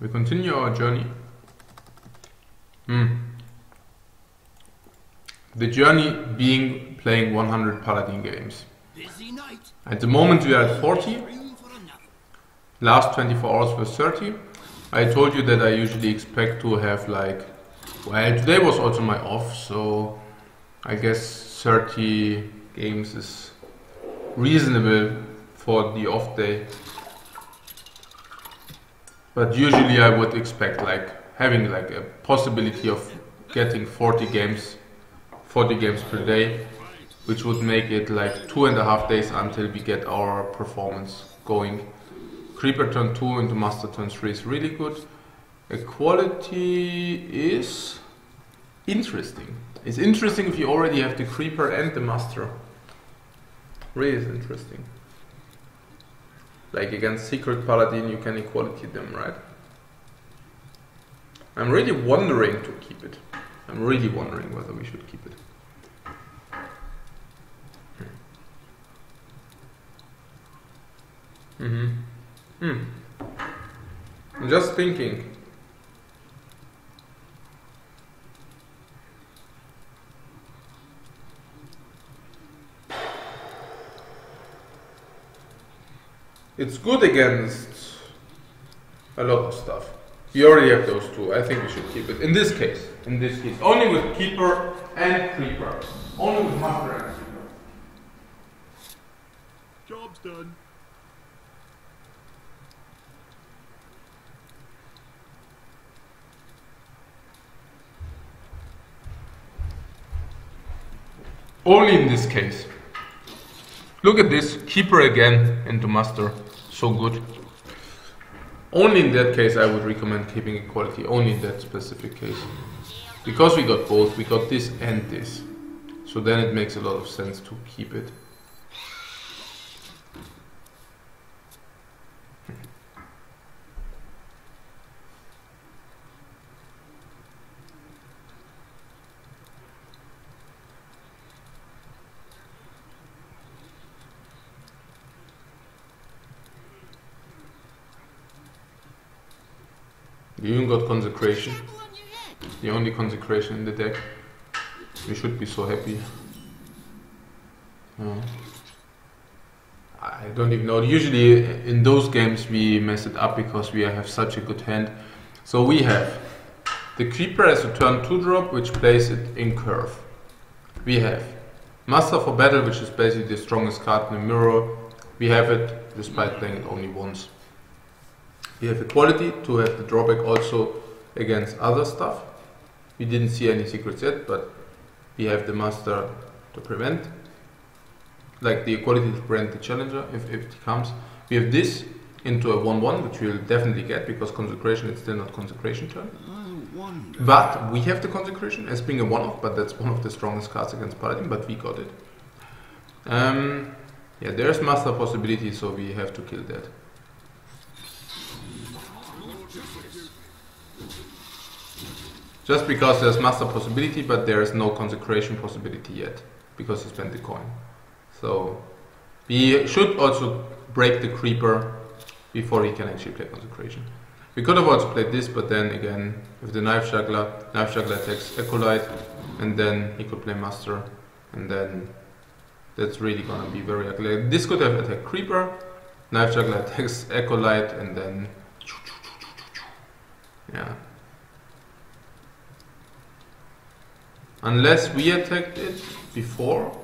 We continue our journey. Hmm. The journey being playing 100 Paladin games. At the moment we are at 40. Room for another. Last 24 hours was 30. I told you that I usually expect to have like, well, today was also my off, so I guess 30 games is reasonable for the off day. But usually I would expect like having like a possibility of getting 40 games, 40 games per day, which would make it like two and a half days until we get our performance going. Creeper turn 2 into Master turn 3 is really good. Equality is interesting. It's interesting if you already have the Creeper and the Master. Really is interesting. Like against Secret Paladin, you can equality them, right? I'm really wondering to keep it. I'm really wondering whether we should keep it. Mm-hmm. Hmm. I'm just thinking. It's good against a lot of stuff. You already have those two. I think we should keep it. In this case. In this case. Only with Keeper and Creeper. Only with Master and Creeper. Job's done. Only in this case. Look at this, keeper again into master. So good. Only in that case I would recommend keeping equality, only in that specific case. Because we got both, we got this and this. So then it makes a lot of sense to keep it. You even got consecration. Head. The only consecration in the deck. We should be so happy. Yeah. I don't even know. Usually in those games we mess it up because we have such a good hand. So we have the Creeper as a turn 2 drop which plays it in curve. We have Muster for Battle which is basically the strongest card in the mirror. We have it despite playing it only once. We have equality to have the drawback also against other stuff. We didn't see any secrets yet, but we have the master to prevent, like the equality to prevent the challenger if, if it comes. We have this into a 1-1, which we'll definitely get because consecration is still not consecration turn. But we have the consecration as being a one-off, but that's one of the strongest cards against paladin, but we got it. Um, yeah, there's master possibility, so we have to kill that. Just because there's master possibility, but there is no consecration possibility yet, because he spent the coin. So we should also break the creeper before he can actually play consecration. We could have also played this, but then again, with the knife juggler, knife juggler attacks Acolyte, and then he could play master, and then that's really gonna be very ugly. This could have attacked creeper, knife juggler attacks Acolyte, and then yeah. Unless we attacked it before.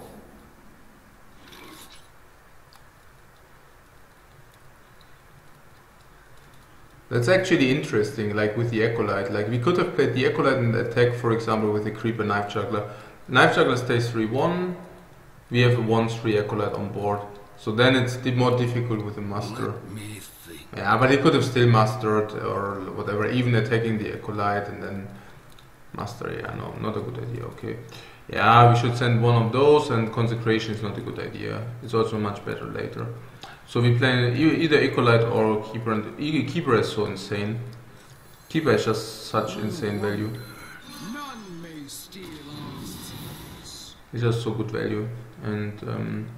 That's actually interesting, like with the Acolyte. Like we could have played the Acolyte and attack, for example, with the Creeper Knife Juggler. Knife Juggler stays 3-1. We have a 1-3 Acolyte on board. So then it's more difficult with the Master. Let me think. Yeah, but he could have still mastered or whatever, even attacking the Acolyte and then master. Yeah, no, not a good idea. Okay. Yeah, we should send one of those, and consecration is not a good idea. It's also much better later. So we play either Acolyte or Keeper, and Keeper is so insane. Keeper is just such insane value. It's just so good value, and um,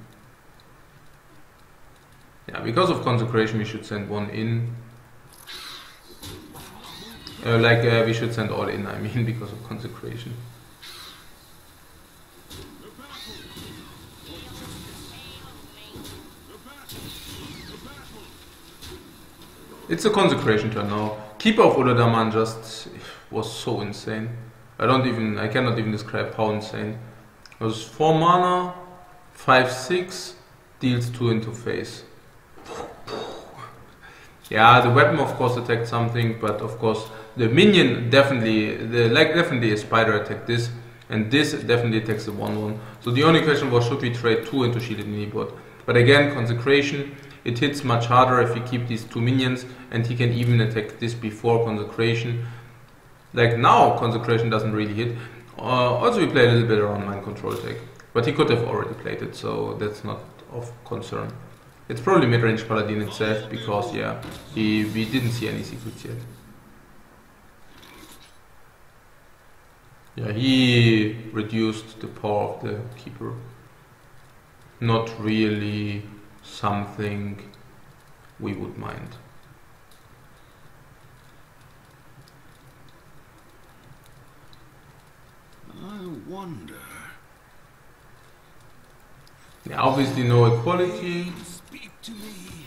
yeah, because of consecration, we should send one in. Uh, like uh, we should send all in, I mean, because of consecration. It's a consecration turn now. Keeper of Uldaman just was so insane. I don't even, I cannot even describe how insane. It was 4 mana, 5 6, deals 2 into face. Yeah, the weapon of course attacked something, but of course the minion definitely, the like definitely a spider attack this, and this definitely attacks the 1 1. So the only question was should we trade 2 into shielded minibot? But again, consecration, it hits much harder if you keep these two minions, and he can even attack this before consecration. Like now, consecration doesn't really hit. Uh, also, we play a little bit around mind control tech, but he could have already played it, so that's not of concern. It's probably mid-range paladin itself because yeah, he, we didn't see any secrets yet. Yeah, he reduced the power of the keeper. Not really something we would mind. I wonder. Yeah, obviously no equality. Speak to me.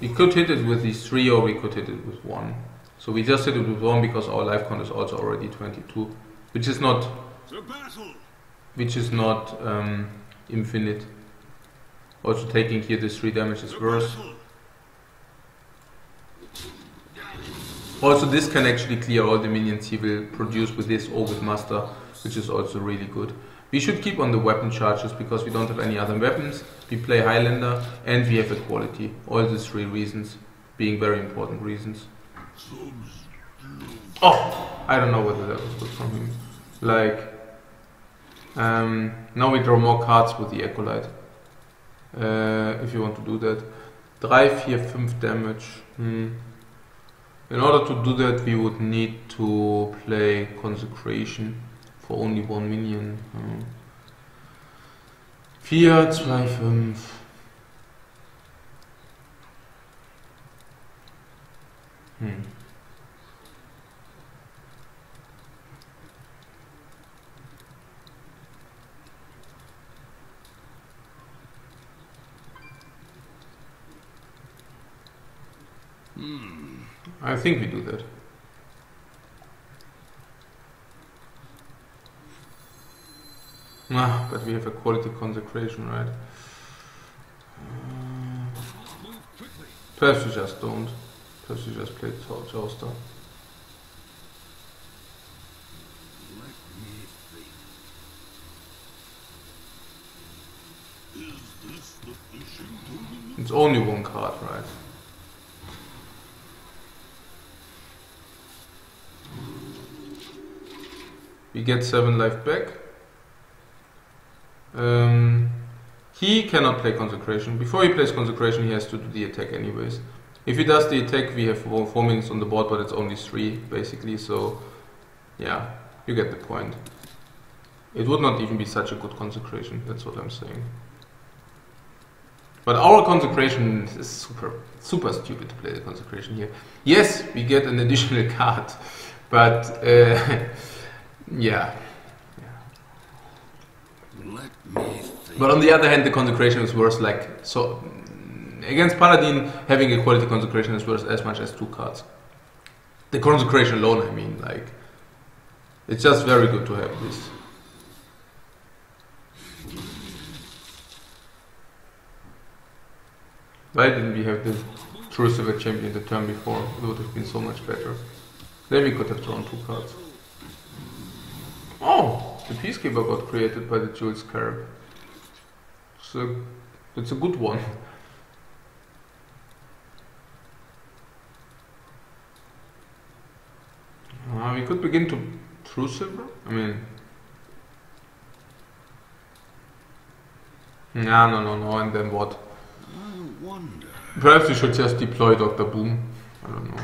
We could hit it with these three or we could hit it with one. So we just hit it with one because our life count is also already 22, which is not which is not um, infinite. Also taking here this 3 damage is worse. Also this can actually clear all the minions he will produce with this or with Master, which is also really good. We should keep on the weapon charges because we don't have any other weapons. We play Highlander and we have equality. All these three reasons being very important reasons. Oh, I don't know whether that was good from him. Like, um, now we draw more cards with the Acolyte. Uh, if you want to do that. 3, 4, 5 damage. Hmm. In order to do that, we would need to play Consecration for only one minion. Hmm. 4, 2, 5. Hmm. I think we do that. Ah, but we have equality consecration, right? Uh, perhaps we just don't. Perhaps we just play Jou- Jouster. It's only one card, right? We get 7 life back. Um, he cannot play Consecration. Before he plays Consecration, he has to do the attack anyways. If he does the attack, we have 4, four minutes on the board, but it's only 3 basically, so yeah, you get the point. It would not even be such a good Consecration, that's what I'm saying. But our consecration is super, super stupid to play the consecration here. Yes, we get an additional card, but uh, yeah. Let me think. But on the other hand, the consecration is worth like so. Against Paladin, having equality consecration is worth as much as two cards. The consecration alone, I mean, like, it's just very good to have this. Why didn't we have the True Silver Champion the turn before? It would have been so much better. Then we could have drawn two cards. Oh, the Peacekeeper got created by the Jewel Scarab. So it's a good one. Uh, we could begin to True Silver. I mean, no, no, no, no. And then what? I wonder. Perhaps we should just deploy Dr. Boom. I don't know.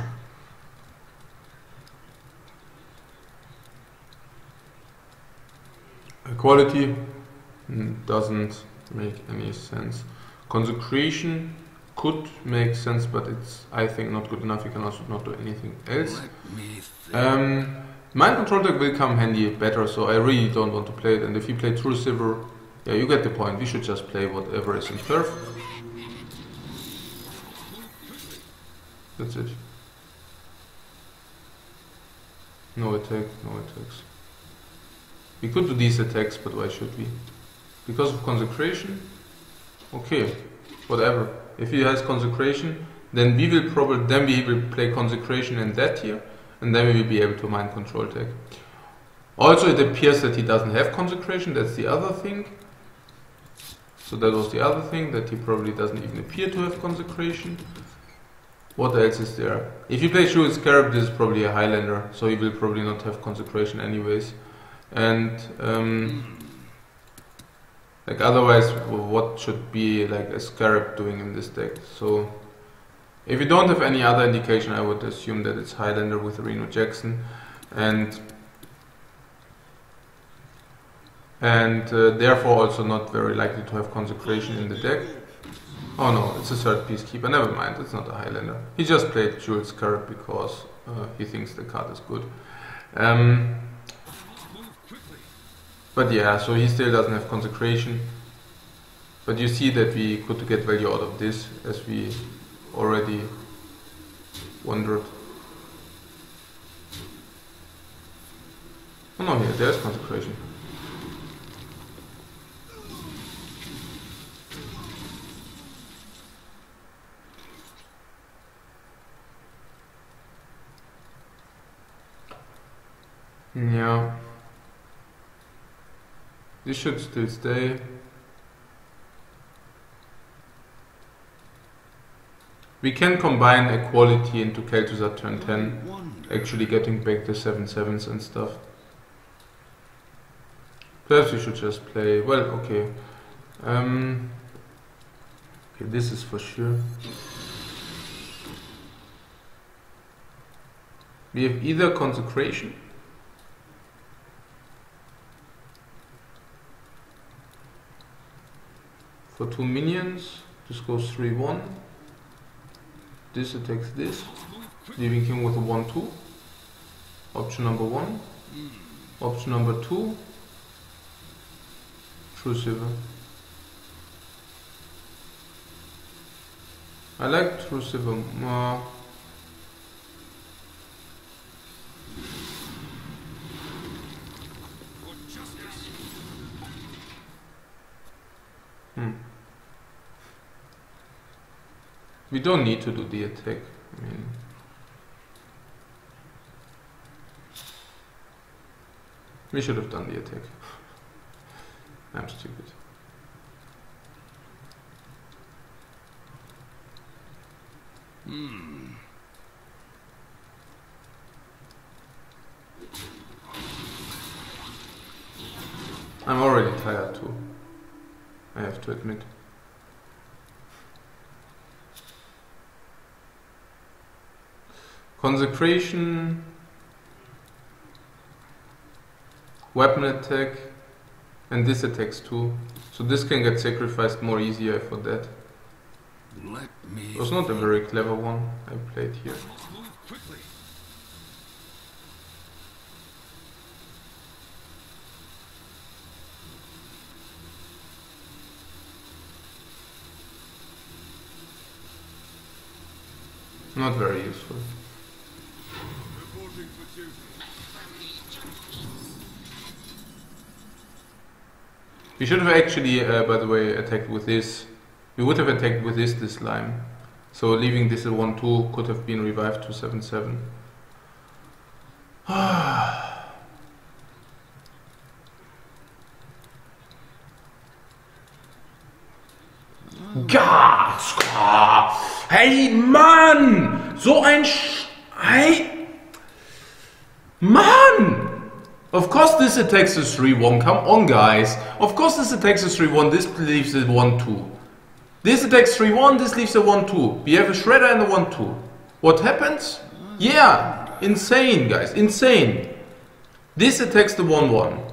Equality doesn't make any sense. Consecration could make sense, but it's I think not good enough. You can also not do anything else. Um, mind control deck will come handy better, so I really don't want to play it. And if you play True Silver, yeah, you get the point. We should just play whatever is in turf. That's it. No attack, no attacks. We could do these attacks, but why should we? Because of consecration? Okay, whatever. If he has consecration, then we will probably then we will play consecration in that here, and then we will be able to mind control tech. Also, it appears that he doesn't have consecration. That's the other thing. So that was the other thing that he probably doesn't even appear to have consecration. What else is there? If you play Jewel Scarab, this is probably a Highlander, so he will probably not have consecration anyways. And um, like otherwise, what should be like a Scarab doing in this deck? So if you don't have any other indication, I would assume that it's Highlander with Reno Jackson, and and uh, therefore also not very likely to have consecration in the deck. Oh no, it's a third peacekeeper. Never mind, it's not a Highlander. He just played Jewel Scarab because uh, he thinks the card is good. Um, but yeah, so he still doesn't have consecration. But you see that we could get value out of this, as we already wondered. Oh no, here, there's consecration. Yeah. This should still stay. We can combine equality into Kel'Thuzad turn 10, actually getting back the 7 7s and stuff. Perhaps we should just play. Well, okay. Um, okay, this is for sure. We have either consecration for two minions. This goes 3 1. This attacks this, leaving him with a 1 2. Option number 1. Option number 2. True Silver. I like True Silver more. Hmm. We don't need to do the attack. I mean, we should have done the attack. I'm stupid. Hmm. I'm already tired too. I have to admit. Consecration, weapon attack, and this attacks too. So this can get sacrificed more easier for that. Let me It was not a very clever one I played here. move quickly. Not very useful. We should have actually, uh, by the way, attacked with this. We would have attacked with this, this lime. So leaving this at 1 2 could have been revived to 7 7. Gas! Hey Mann! So ein Sch Hey! Mann! Of course, this attacks is 3 1. Come on, guys. Of course, this attacks is 3 1. This leaves it 1 2. This attacks 3 1. This leaves a 1 2. We have a shredder and a 1 2. What happens? Yeah, insane, guys. Insane. This attacks the 1 1.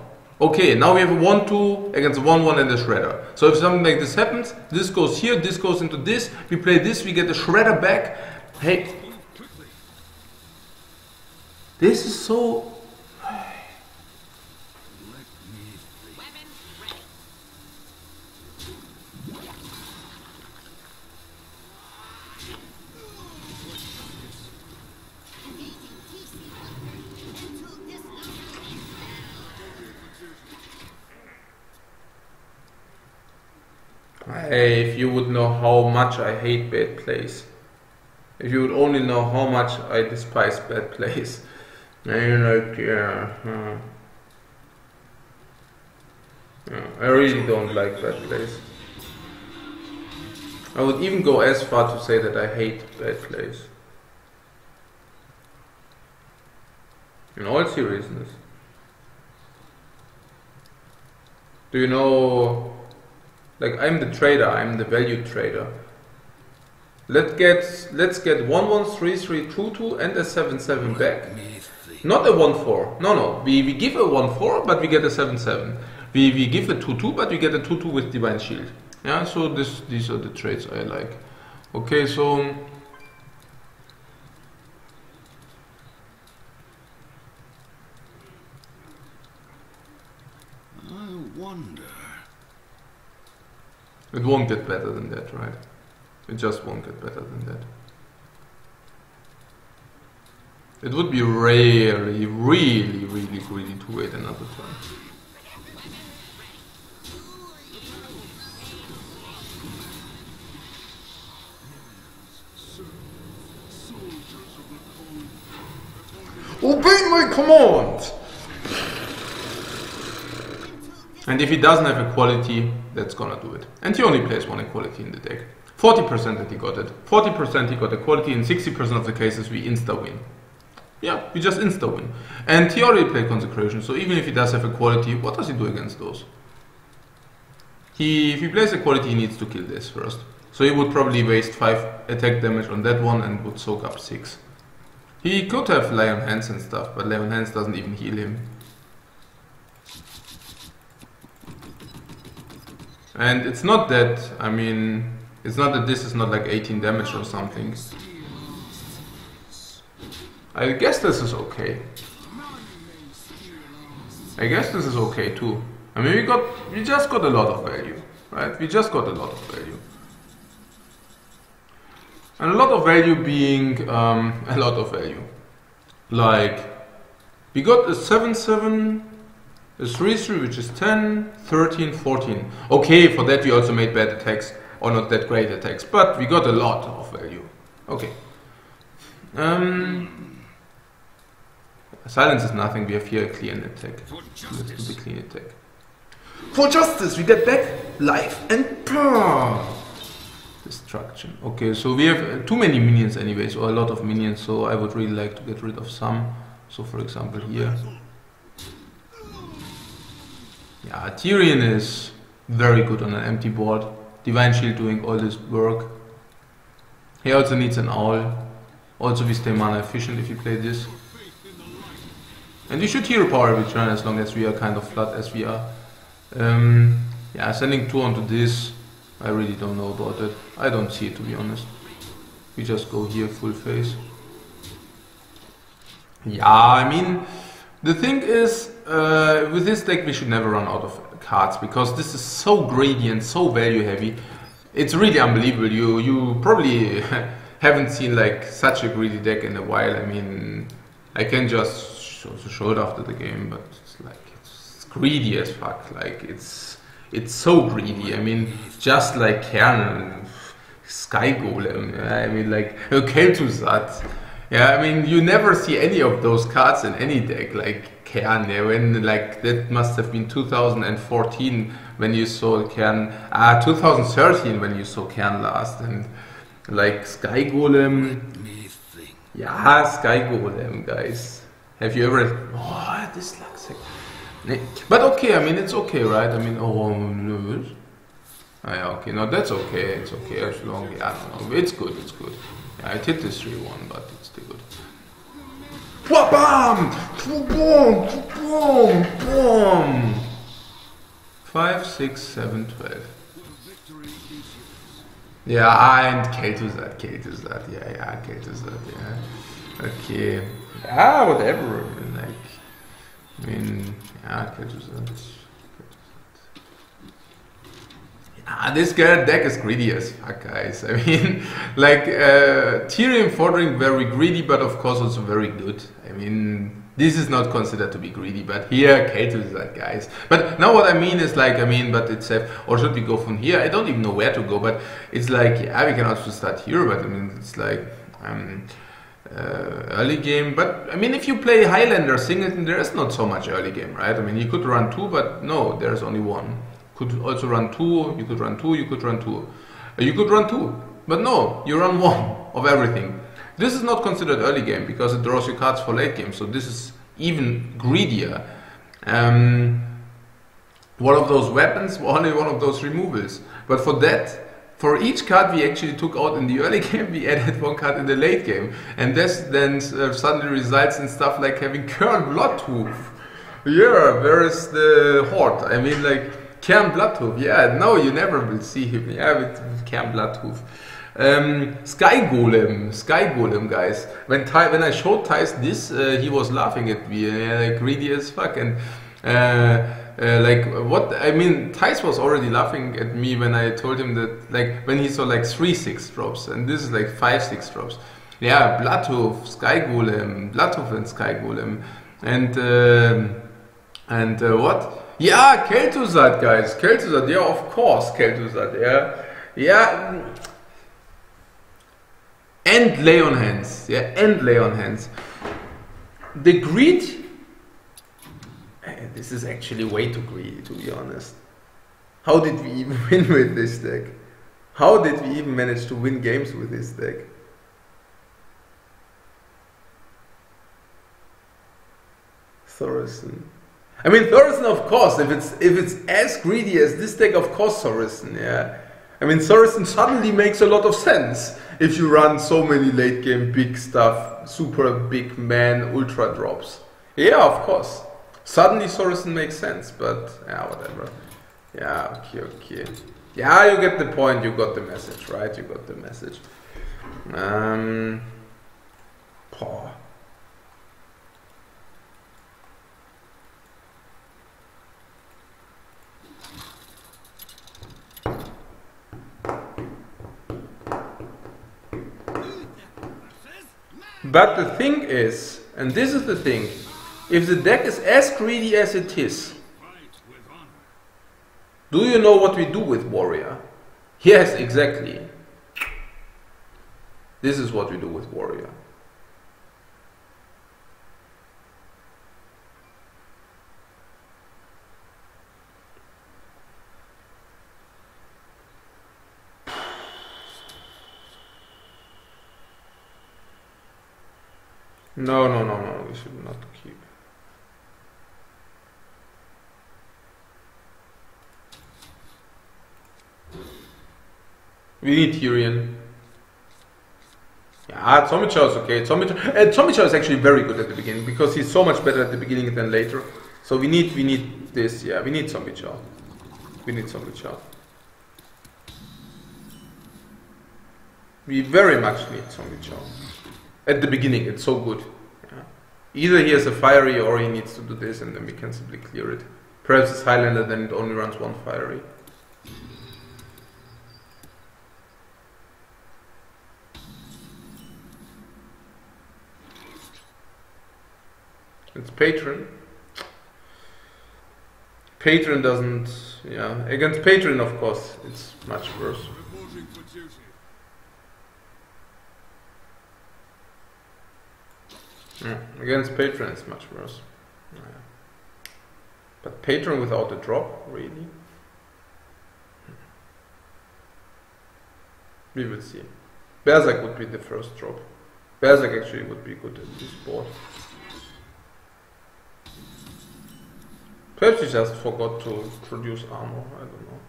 Okay, now we have a 1 2 against a 1 1 and a shredder. So if something like this happens, this goes here, this goes into this, we play this, we get the shredder back. Hey, this is so. If you would know how much I hate bad plays. If you would only know how much I despise bad plays. And you're like, yeah. huh. Yeah, I really don't like bad plays. I would even go as far to say that I hate bad plays. In all seriousness. Do you know like I'm the trader, I'm the value trader. Let's get let's get one one three three two two and a seven seven back. Let me think. Not a one four. No no. We we give a one four but we get a seven seven. We we give a two two but we get a two two with divine shield. Yeah, so this these are the trades I like. Okay, so I wonder. It won't get better than that, right? It just won't get better than that. It would be really, really, really greedy to wait another turn. Obey my command! And if he doesn't have equality, that's gonna do it. And he only plays one equality in the deck. 40% that he got it. 40% he got equality, in 60% of the cases we insta win. Yeah, we just insta win. And he already played consecration, so even if he does have equality, what does he do against those? He, if he plays equality, he needs to kill this first. So he would probably waste 5 attack damage on that one and would soak up 6. He could have Lay on Hands and stuff, but Lay on Hands doesn't even heal him. And it's not that, I mean, it's not that this is not like 18 damage or something. I guess this is okay. I guess this is okay too. I mean, we got, we just got a lot of value, right? We just got a lot of value. And a lot of value being um, a lot of value. Like, we got a 7 7, a 3 3, which is 10, 13, 14. Okay, for that we also made bad attacks, or not that great attacks, but we got a lot of value. Okay. Um, silence is nothing, we have here a clean attack. For Let's do justice. the clean attack. For justice, we get back life and power. Destruction. Okay, so we have uh, too many minions anyways, or a lot of minions, so I would really like to get rid of some. So for example here. Yeah, Tirion is very good on an empty board. Divine Shield doing all this work. He also needs an owl. Also we stay mana efficient if you play this. And we should hero power return as long as we are kind of flat as we are. Um, yeah, sending two onto this, I really don't know about it. I don't see it to be honest. We just go here full face. Yeah, I mean, the thing is, uh, with this deck we should never run out of cards because this is so greedy and so value heavy. It's really unbelievable. You you probably haven't seen like such a greedy deck in a while. I mean, I can just show, show it after the game, but it's like it's greedy as fuck. Like it's it's so greedy. I mean, just like Cairne, Sky Golem. I mean, like Kel'Thuzad. Yeah, I mean, you never see any of those cards in any deck, like Cairne. Yeah, when like that must have been 2014 when you saw Cairne. Ah, 2013 when you saw Cairne last, and like Sky Golem. Let me think. Yeah, Sky Golem, guys. Have you ever? Oh, this looks like. But okay, I mean it's okay, right? I mean, oh, no, Ah, yeah, okay, no, that's okay. It's okay as long. Yeah, no, no, it's good. It's good. Yeah, it hit this three one, but it's still good. Bam! Boom! Boom! Boom! 5, 6, 7, 12. Victory is yours. Yeah, and Kel'Thuzad, Kel'Thuzad, yeah, yeah, Kel'Thuzad, yeah. Okay. Yeah, whatever. I mean, like, I mean, yeah, Kel'Thuzad. Ah, this deck is greedy as fuck, guys. I mean, like, uh, Tirion Fordring very greedy, but of course also very good. I mean, this is not considered to be greedy, but here, Kel'Thuzad, guys. But now what I mean is like, I mean, but it's safe. Or should we go from here? I don't even know where to go, but it's like, yeah, we can also start here, but I mean, it's like, um, uh, early game. But I mean, if you play Highlander Singleton, there is not so much early game, right? I mean, you could run two, but no, there's only one. Could also run two. You could run two. You could run two. Uh, you could run two, but no, you run one of everything. This is not considered early game because it draws you cards for late game. So this is even greedier. Um, one of those weapons, only one of those removals. But for that, for each card we actually took out in the early game, we added one card in the late game. And this then uh, suddenly results in stuff like having Cairne Bloodhoof. Yeah, where is the Horde? I mean, like, Cairne Bloodhoof. Yeah, no, you never will see him. Yeah, with Cairne Bloodhoof. Um, Sky Golem, Sky Golem, guys. When Ty, when I showed Thijs this, uh, he was laughing at me, yeah, like greedy as fuck. And uh, uh, like what I mean, Thijs was already laughing at me when I told him that, like when he saw like three six drops, and this is like five six drops. Yeah, Bloodhoof, Sky Golem, Bloodhoof and Sky Golem, and um and uh, what? Yeah, Kel'Thuzad, guys, Kel'Thuzad. Yeah, of course, Kel'Thuzad. Yeah, yeah. mm, and lay on hands. Yeah, and lay on hands. The greed. eh, This is actually way too greedy, to be honest. How did we even win with this deck? How did we even manage to win games with this deck? Thaurissan. I mean, Thaurissan, of course. If it's if it's as greedy as this deck, of course, Thaurissan. Yeah. I mean, Thaurissan suddenly makes a lot of sense if you run so many late game big stuff, super big man ultra drops. Yeah, of course. Suddenly Thaurissan makes sense, but yeah, whatever. Yeah, okay, okay. Yeah, you get the point. You got the message, right? You got the message. Um. Paw. But the thing is, and this is the thing, if the deck is as greedy as it is, do you know what we do with Warrior? Yes, exactly. This is what we do with Warrior. No, no, no, no, we should not keep. We need Tirion. Yeah, Zombie is okay. Uh, Zombie is actually very good at the beginning because he's so much better at the beginning than later. So we need we need this. Yeah, we need Zombie Chow. We need Zombie Chow. We very much need Zombie Chow. At the beginning, it's so good. Yeah. Either he has a fiery or he needs to do this, and then we can simply clear it. Perhaps it's Highlander, then it only runs one fiery. It's Patron. Patron doesn't, yeah. Against Patron, of course, it's much worse. Yeah. Against Patron, it's much worse. Yeah. But Patron without a drop, really? We will see. Berserk would be the first drop. Berserk actually would be good at this board. Perhaps he just forgot to produce armor. I don't know.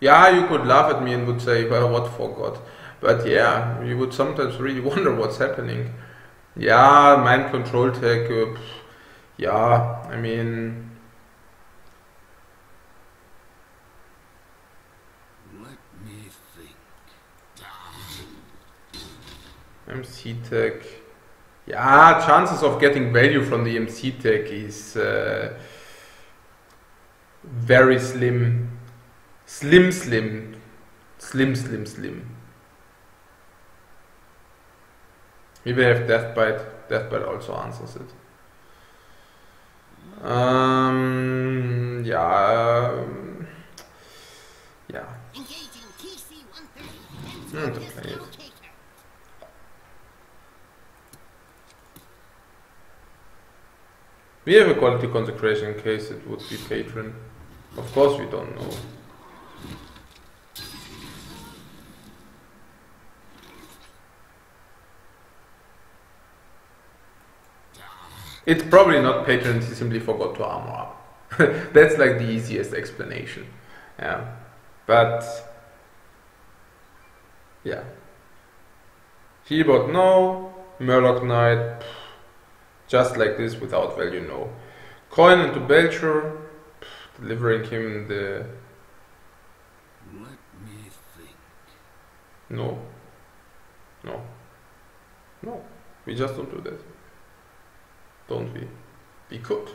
Yeah, you could laugh at me and would say, well, what forgot? But yeah, you would sometimes really wonder what's happening. Yeah, mind control tech. Uh, yeah, I mean. Let me think. MC tech. Yeah, chances of getting value from the MC tech is uh, very slim. Slim, slim. Slim, slim, slim. We have Death's Bite. Deathbite also answers it. Um, yeah. Um, yeah. Engaging TC-130. To play it. We have equality consecration in case it would be patron. Of course we don't know. It's probably not patron, he simply forgot to armor up. That's like the easiest explanation. Yeah. But yeah. Keyboard no, Murloc Knight pff, just like this without value no. Coin into Belcher, pff, delivering him the Let me think. no. No. No. We just don't do that. Don't we? We could.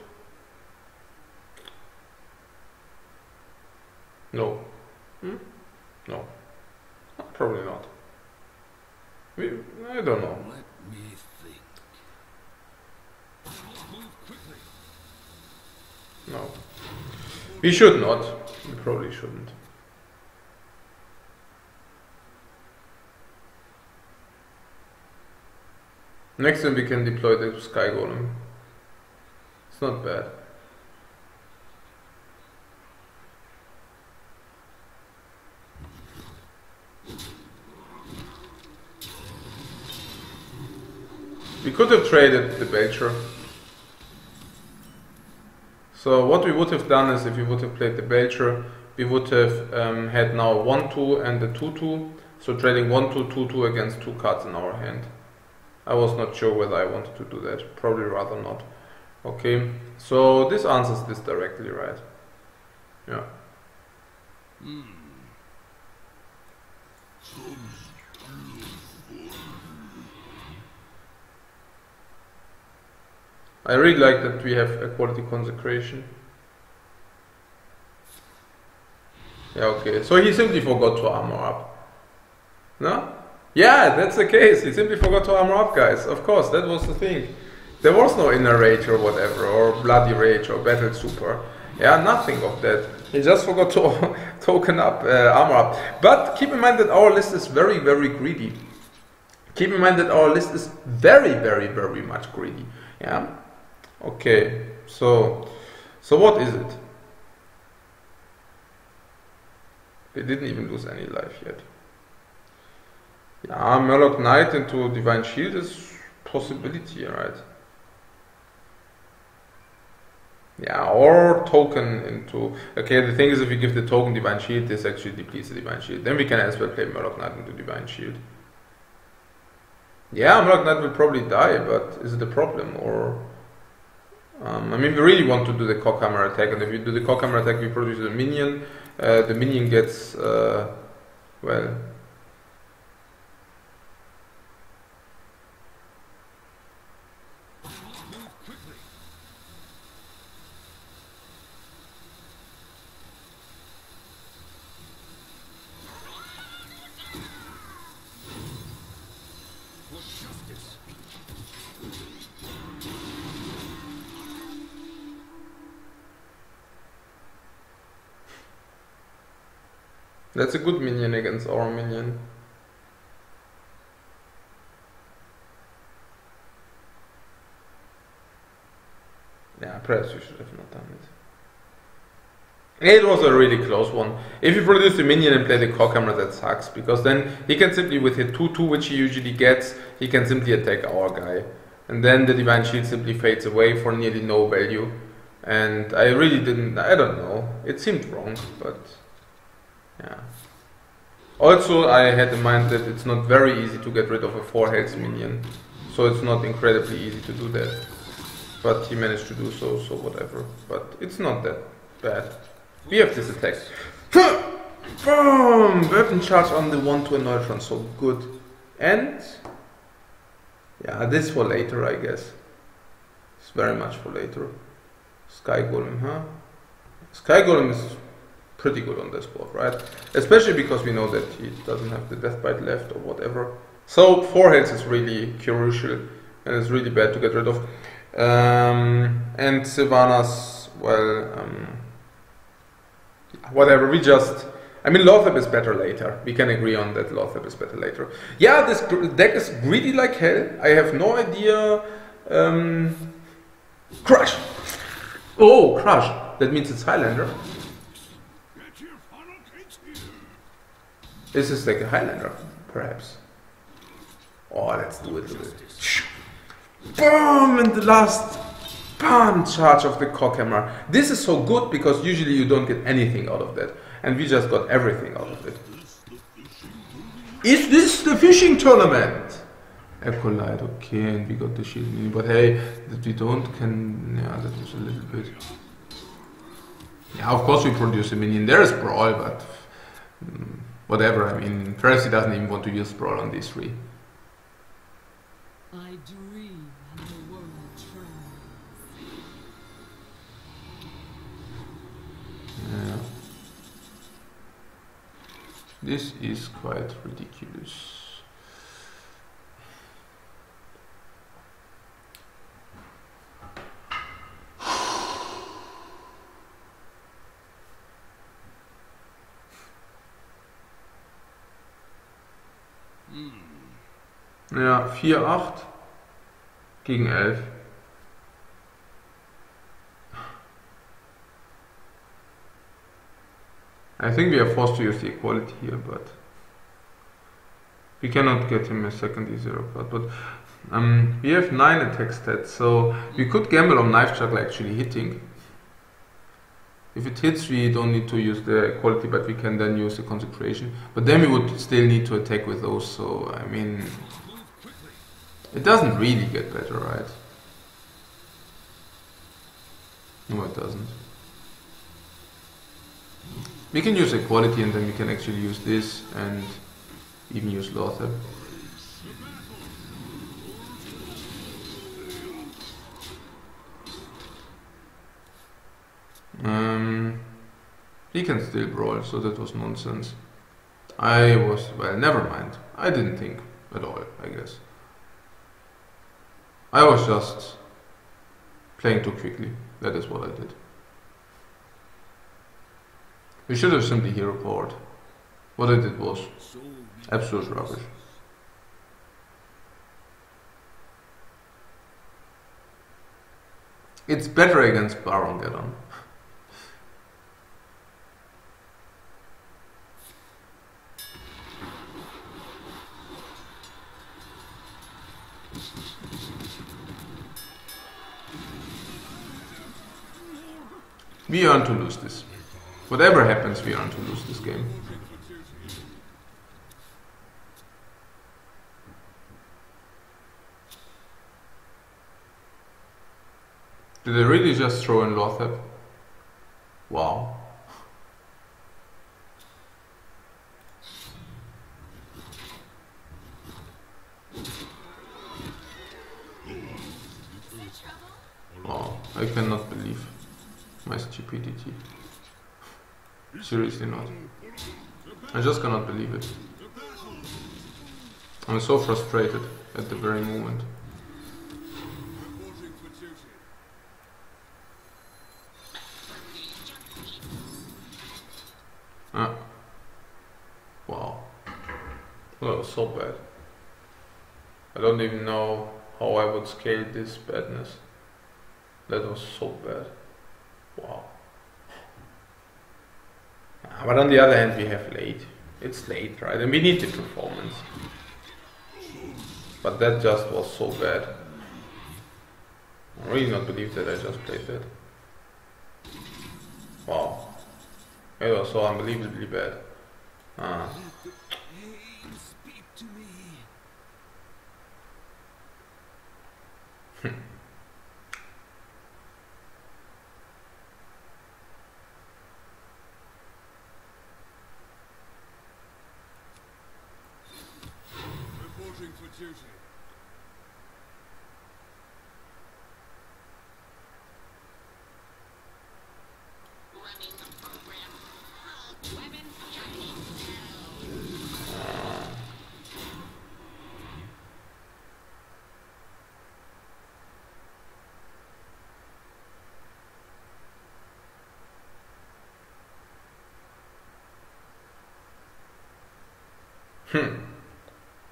No. Hmm? No. Probably not. We, I don't know. Let me think. No. We should not. We probably shouldn't. Next time we can deploy the Sky Golem. It's not bad. We could have traded the Belcher. So what we would have done is if we would have played the Belcher, we would have um, had now 1-2 and a 2-2. So trading 1-2, 2-2 against two cards in our hand. I was not sure whether I wanted to do that. Probably rather not. Okay, so this answers this directly, right? Yeah. I really like that we have equality consecration. Yeah, okay. So he simply forgot to armor up. No? Yeah, that's the case. He simply forgot to armor up, guys. Of course, that was the thing. There was no inner rage or whatever, or bloody rage or battle super. Yeah, nothing of that. He just forgot to token up, uh, armor up. But keep in mind that our list is very, very greedy. Keep in mind that our list is very, very, very much greedy. Yeah. Okay. So, so what is it? They didn't even lose any life yet. Yeah, Murloc Knight into Divine Shield is possibility, right? Yeah, or token into. Okay, the thing is, if we give the token Divine Shield, this actually depletes the Divine Shield. Then we can as well play Murloc Knight into Divine Shield. Yeah, Murloc Knight will probably die, but is it a problem? Or. Um, I mean, we really want to do the Coghammer attack, and if we do the Coghammer attack, we produce a minion. Uh, the minion gets. Uh, well. That's a good minion against our minion. Yeah, perhaps we should have not done it. It was a really close one. If you produce a minion and play the Coghammer, that sucks, because then he can simply, with hit 2-2, which he usually gets, he can simply attack our guy. And then the Divine Shield simply fades away for nearly no value. And I really didn't, I don't know, it seemed wrong, but yeah. Also, I had in mind that it's not very easy to get rid of a 4 health minion, so it's not incredibly easy to do that. But he managed to do so, so whatever. But it's not that bad. We have this attack. Boom! Weapon charge on the 1 to a neutron, so good. And Yeah, this for later, I guess. It's very much for later. Sky Golem, huh? Sky Golem is pretty good on this board, right? Especially because we know that he doesn't have the Death Bite left or whatever. So four heads is really crucial and it's really bad to get rid of. Um, and Sylvanas, well, um, whatever. We just, I mean, Loatheb is better later. We can agree on that. Loatheb is better later. Yeah, this deck is greedy like hell. I have no idea. Um, crush. Oh, crush. That means it's Highlander. Get your funnel cakes here. This is like a Highlander, perhaps. Oh, let's do it. Boom! In the last bam charge of the Coghammer. This is so good because usually you don't get anything out of that, and we just got everything out of it. Is this the fishing tournament? Acolyte, okay, and we got the shield but hey, that we don't can, yeah, that is a little bit. Yeah, of course we produce a minion. There is brawl, but mm, whatever. I mean, Pharisee doesn't even want to use brawl on these three. I dream and the world trembles. Yeah. This is quite ridiculous. Ja, 4-8 gegen 11. I think we are forced to use the equality here, but we cannot get him a second E0 card. But um, we have 9 attack stats, so we could gamble on Knife Juggler actually hitting. If it hits, we don't need to use the equality, but we can then use the consecration. But then we would still need to attack with those, so I mean, it doesn't really get better, right? No, it doesn't. We can use equality and then we can actually use this and even use Lothar. Um, he can still brawl, so that was nonsense. I was, well, never mind. I didn't think at all, I guess. I was just playing too quickly. That is what I did. We should have simply hero powered. What I did was absolute rubbish. It's better against Baron Geddon. We earn to lose this. Whatever happens, we earn to lose this game. Did they really just throw in Loatheb? Wow. Wow, I cannot believe my stupidity. Seriously not. I just cannot believe it. I'm so frustrated at the very moment. Ah. Wow. That was so bad. I don't even know how I would scale this badness. That was so bad. Wow. But on the other hand, we have late. It's late, right? And we need the performance. But that just was so bad. I really not believe that I just played that. Wow. It was so unbelievably bad. Ah. Pain, speak to me. Reporting for duty.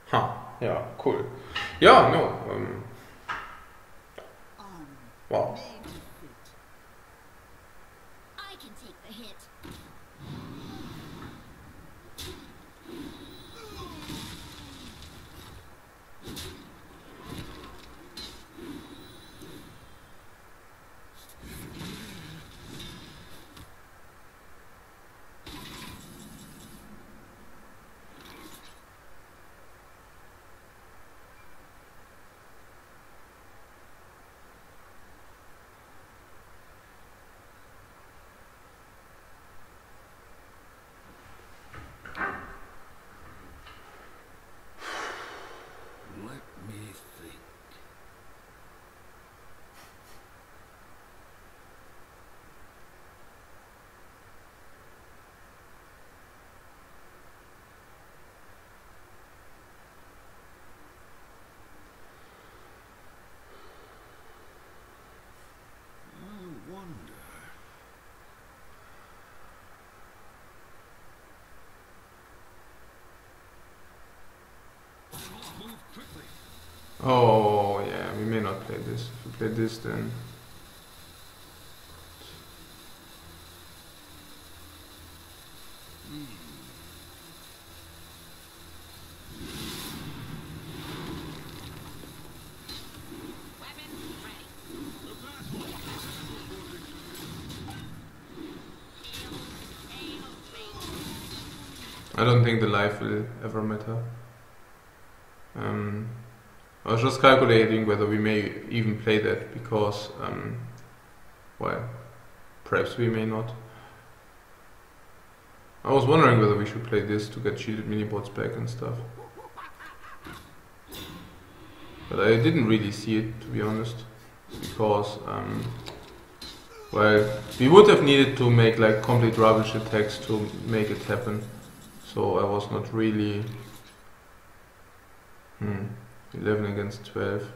Huh. Yeah, cool. Yeah, no. Um, Armor wow. made to fit. I can take the hit. Let me think. I wonder. Move quickly. Oh, yeah, we may not play this. If we play this, then. I don't think the life will ever matter. Was just calculating whether we may even play that because, um, well, perhaps we may not. I was wondering whether we should play this to get shielded minibots back and stuff. But I didn't really see it, to be honest, because, um, well, we would have needed to make like complete rubbish attacks to make it happen. So I was not really. Hmm. 11 against 12.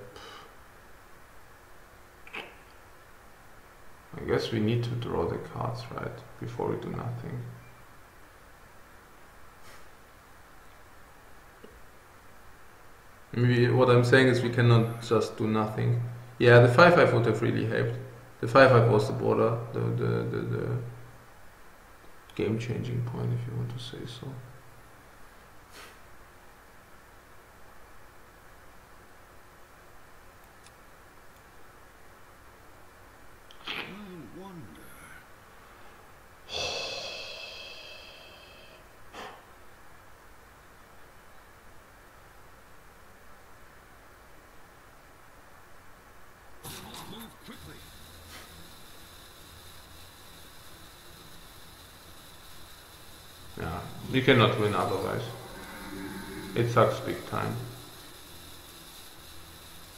I guess we need to draw the cards, right? Before we do nothing. Maybe what I'm saying is we cannot just do nothing. Yeah, the 5 5 would have really helped. The 5 5 was the border, the, the, the, the game changing point, if you want to say so. Cannot win otherwise. It sucks big time.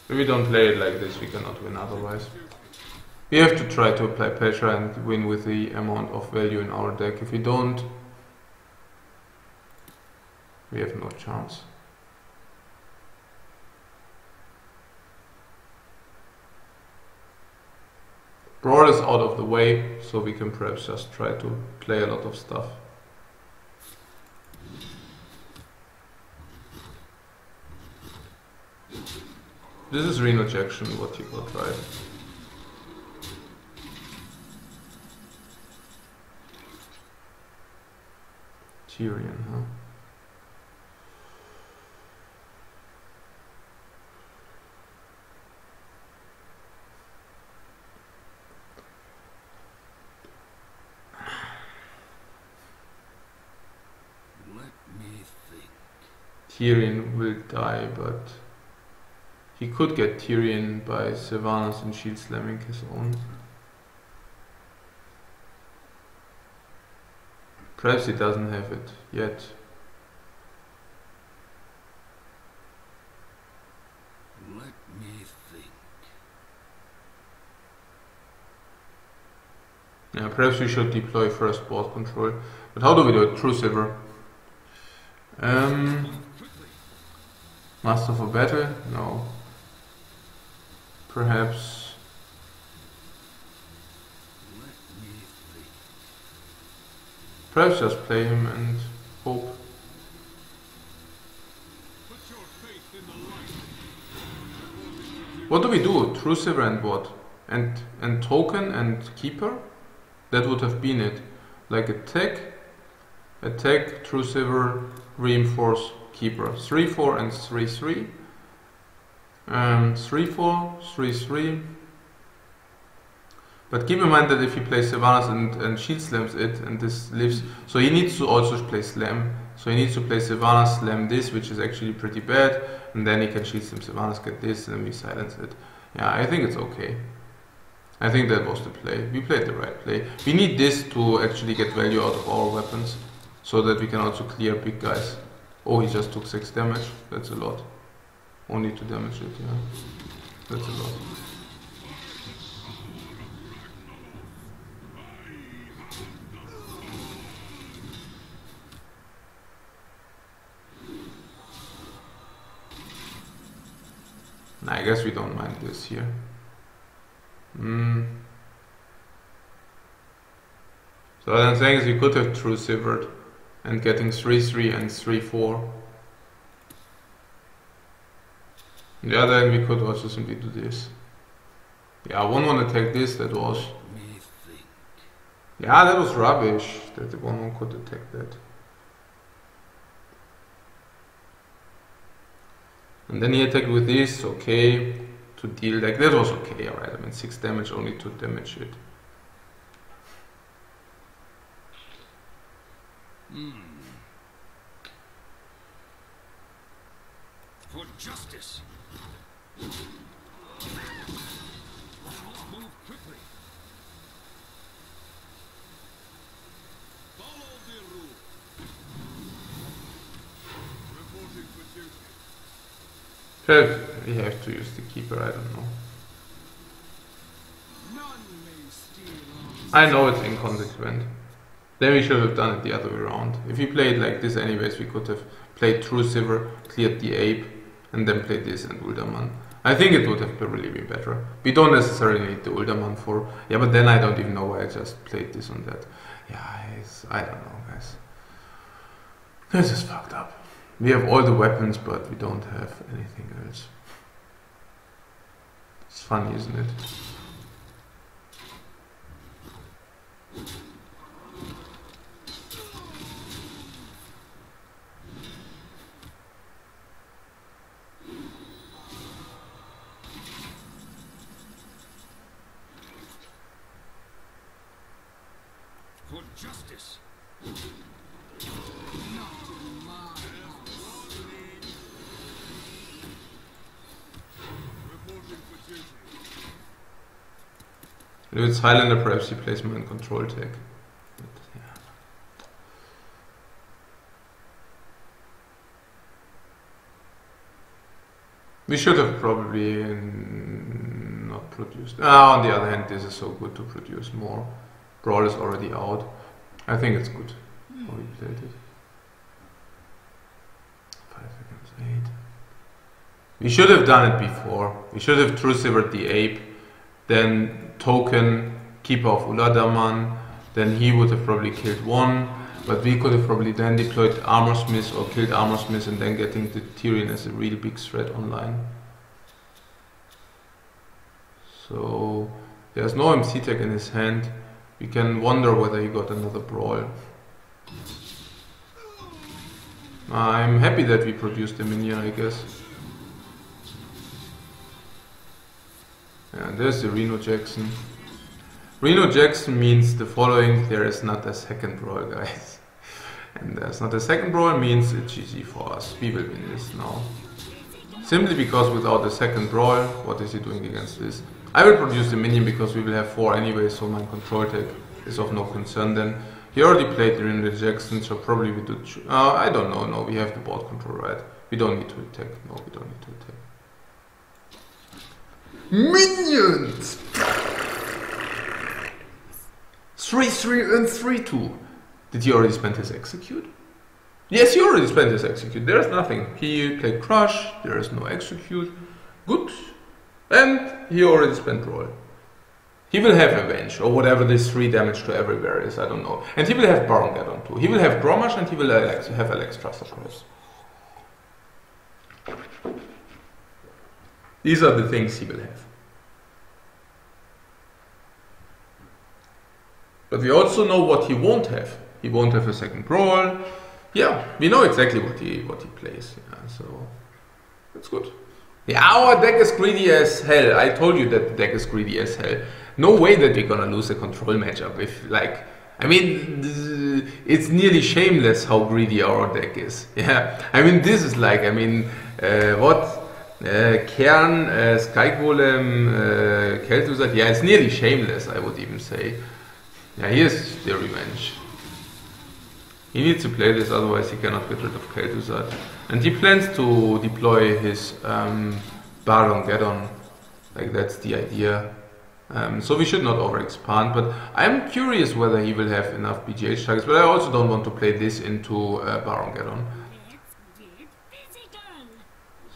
If we don't play it like this, we cannot win otherwise. We have to try to apply pressure and win with the amount of value in our deck. If we don't, we have no chance. Brawl is out of the way, so we can perhaps just try to play a lot of stuff. This is Reno Jackson, what you got right. Tirion, huh? Let me think. Tirion will die, but he could get Tirion by Sylvanas and shield slamming his own. Perhaps he doesn't have it yet. Let me think. Yeah, perhaps we should deploy first board control. But how do we do it? Truesilver. Um, Muster for Battle? No perhaps perhaps just play him and hope what do we do? Truesilver and what? And and token and keeper? That would have been it. Like attack, attack, Truesilver, reinforce, keeper. 3-4 and 3-3. Um, 3 4, 3 3. But keep in mind that if he plays Sylvanas and, and shield slams it and this lives, so he needs to also play slam. So he needs to play Sylvanas, slam this, which is actually pretty bad, and then he can shield slam Sylvanas, get this, and we silence it. Yeah, I think it's okay. I think that was the play. We played the right play. We need this to actually get value out of our weapons, so that we can also clear big guys. Oh, he just took 6 damage. That's a lot. Only to damage it, yeah. That's a lot. I guess we don't mind this here. Mm. So what I'm saying is we could have true Sivert and getting 3-3 and 3-4. On the other we could also simply do this. Yeah, one one attack this, that was... Yeah, that was rubbish, that the one one could attack that. And then he attacked with this, okay, to deal, like, that was okay, alright, I mean, 6 damage, only 2 damage it. Hmm. For justice. We have to use the keeper, I don't know. I know it's inconsequent. Then we should have done it the other way around. If we played like this anyways, we could have played Truesilver, cleared the Ape, and then played this and Uldaman. I think it would have really been better. We don't necessarily need the Uldaman for... Yeah, but then I don't even know why I just played this on that. Yeah, I don't know, guys. This is fucked up. We have all the weapons, but we don't have anything else. It's funny, isn't it? Highlander, perhaps he plays control tech. Yeah. We should have probably mm, not produced. Ah, on the other hand, this is so good to produce more. Brawl is already out. I think it's good how we played it. Five against eight. We should have done it before. We should have true silvered the ape, then token keeper of Uldaman. Then he would have probably killed one, but we could have probably then deployed Armorsmith or killed Armorsmith and then getting the Tirion as a real big threat online. So there's no MC tech in his hand. We can wonder whether he got another brawl. I'm happy that we produced a minion, I guess. Yeah, there's the Reno Jackson. Reno Jackson means the following there is not a second brawl, guys. And there's not a second brawl means it's GG for us. We will win this now. Simply because without the second brawl, what is he doing against this? I will produce the minion because we will have four anyway, so my control tech is of no concern then. He already played the Reno Jackson, so probably we do. Uh, I don't know, no, we have the board control right. We don't need to attack. No, we don't need to attack. Minions! 3 3 and 3 2. Did he already spend his execute? Yes, he already spent his execute. There's nothing. He played crush, there is no execute. Good. And he already spent roll. He will have avenge or whatever this 3 damage to everywhere is, I don't know. And he will have Baron Geddon too. He will have Grommash and he will have Alexstrasza, of course. These are the things he will have. But we also know what he won't have. He won't have a second brawl. Yeah, we know exactly what he what he plays. Yeah, so that's good. Yeah, our deck is greedy as hell. I told you that the deck is greedy as hell. No way that we're gonna lose a control matchup if like I mean it's nearly shameless how greedy our deck is. Yeah. I mean this is like I mean uh, what uh, Cairne, uh, Sky Golem, uh, Kel'Thuzad, yeah, it's nearly shameless, I would even say. Yeah, here's the revenge. He needs to play this, otherwise he cannot get rid of Kel'Thuzad. And he plans to deploy his um, Baron Geddon. Like that's the idea. Um, so we should not overexpand, but I'm curious whether he will have enough BGH targets. But I also don't want to play this into uh, Baron Geddon. Let's get busy done.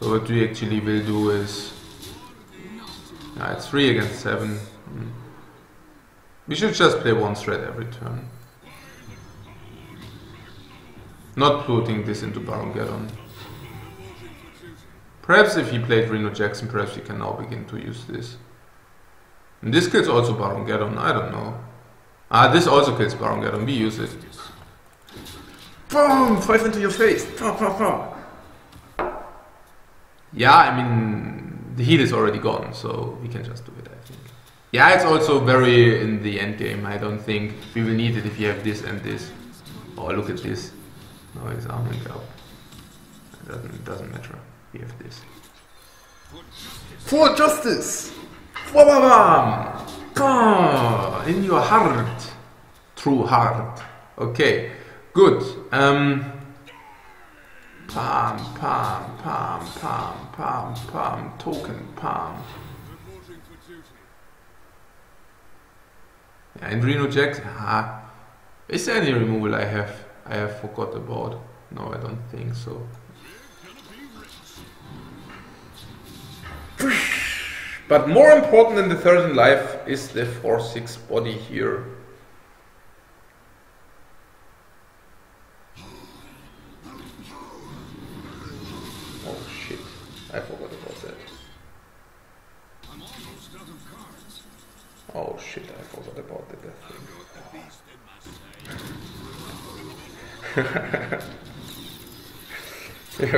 So what we actually will do is, yeah, it's three against seven. Mm. We should just play one threat every turn. Not putting this into Baron Geddon. Perhaps if he played Reno Jackson, perhaps we can now begin to use this. And this kills also Baron Geddon, I don't know. Ah, this also kills Baron Geddon, we use it. Boom! Five into your face! Pa, pa, pa. Yeah, I mean, the heal is already gone, so we can just do it, I think. Yeah, it's also very in the end game. I don't think we will need it if you have this and this. Oh, look at this. No, arming up. It doesn't, doesn't matter. We have this. For justice! Wababam! Ah, in your heart. True heart. Okay, good. Um, palm, palm, palm, palm, palm, palm, token, palm. Duty. And Reno Jackson. Ah, is there any removal I have? I have forgot about. No, I don't think so. But more important than the third in life is the 4-6 body here. Oh shit, I forgot about that. I'm almost out of cards. Oh shit, I forgot about the death thing. Got the beast in my sight. You're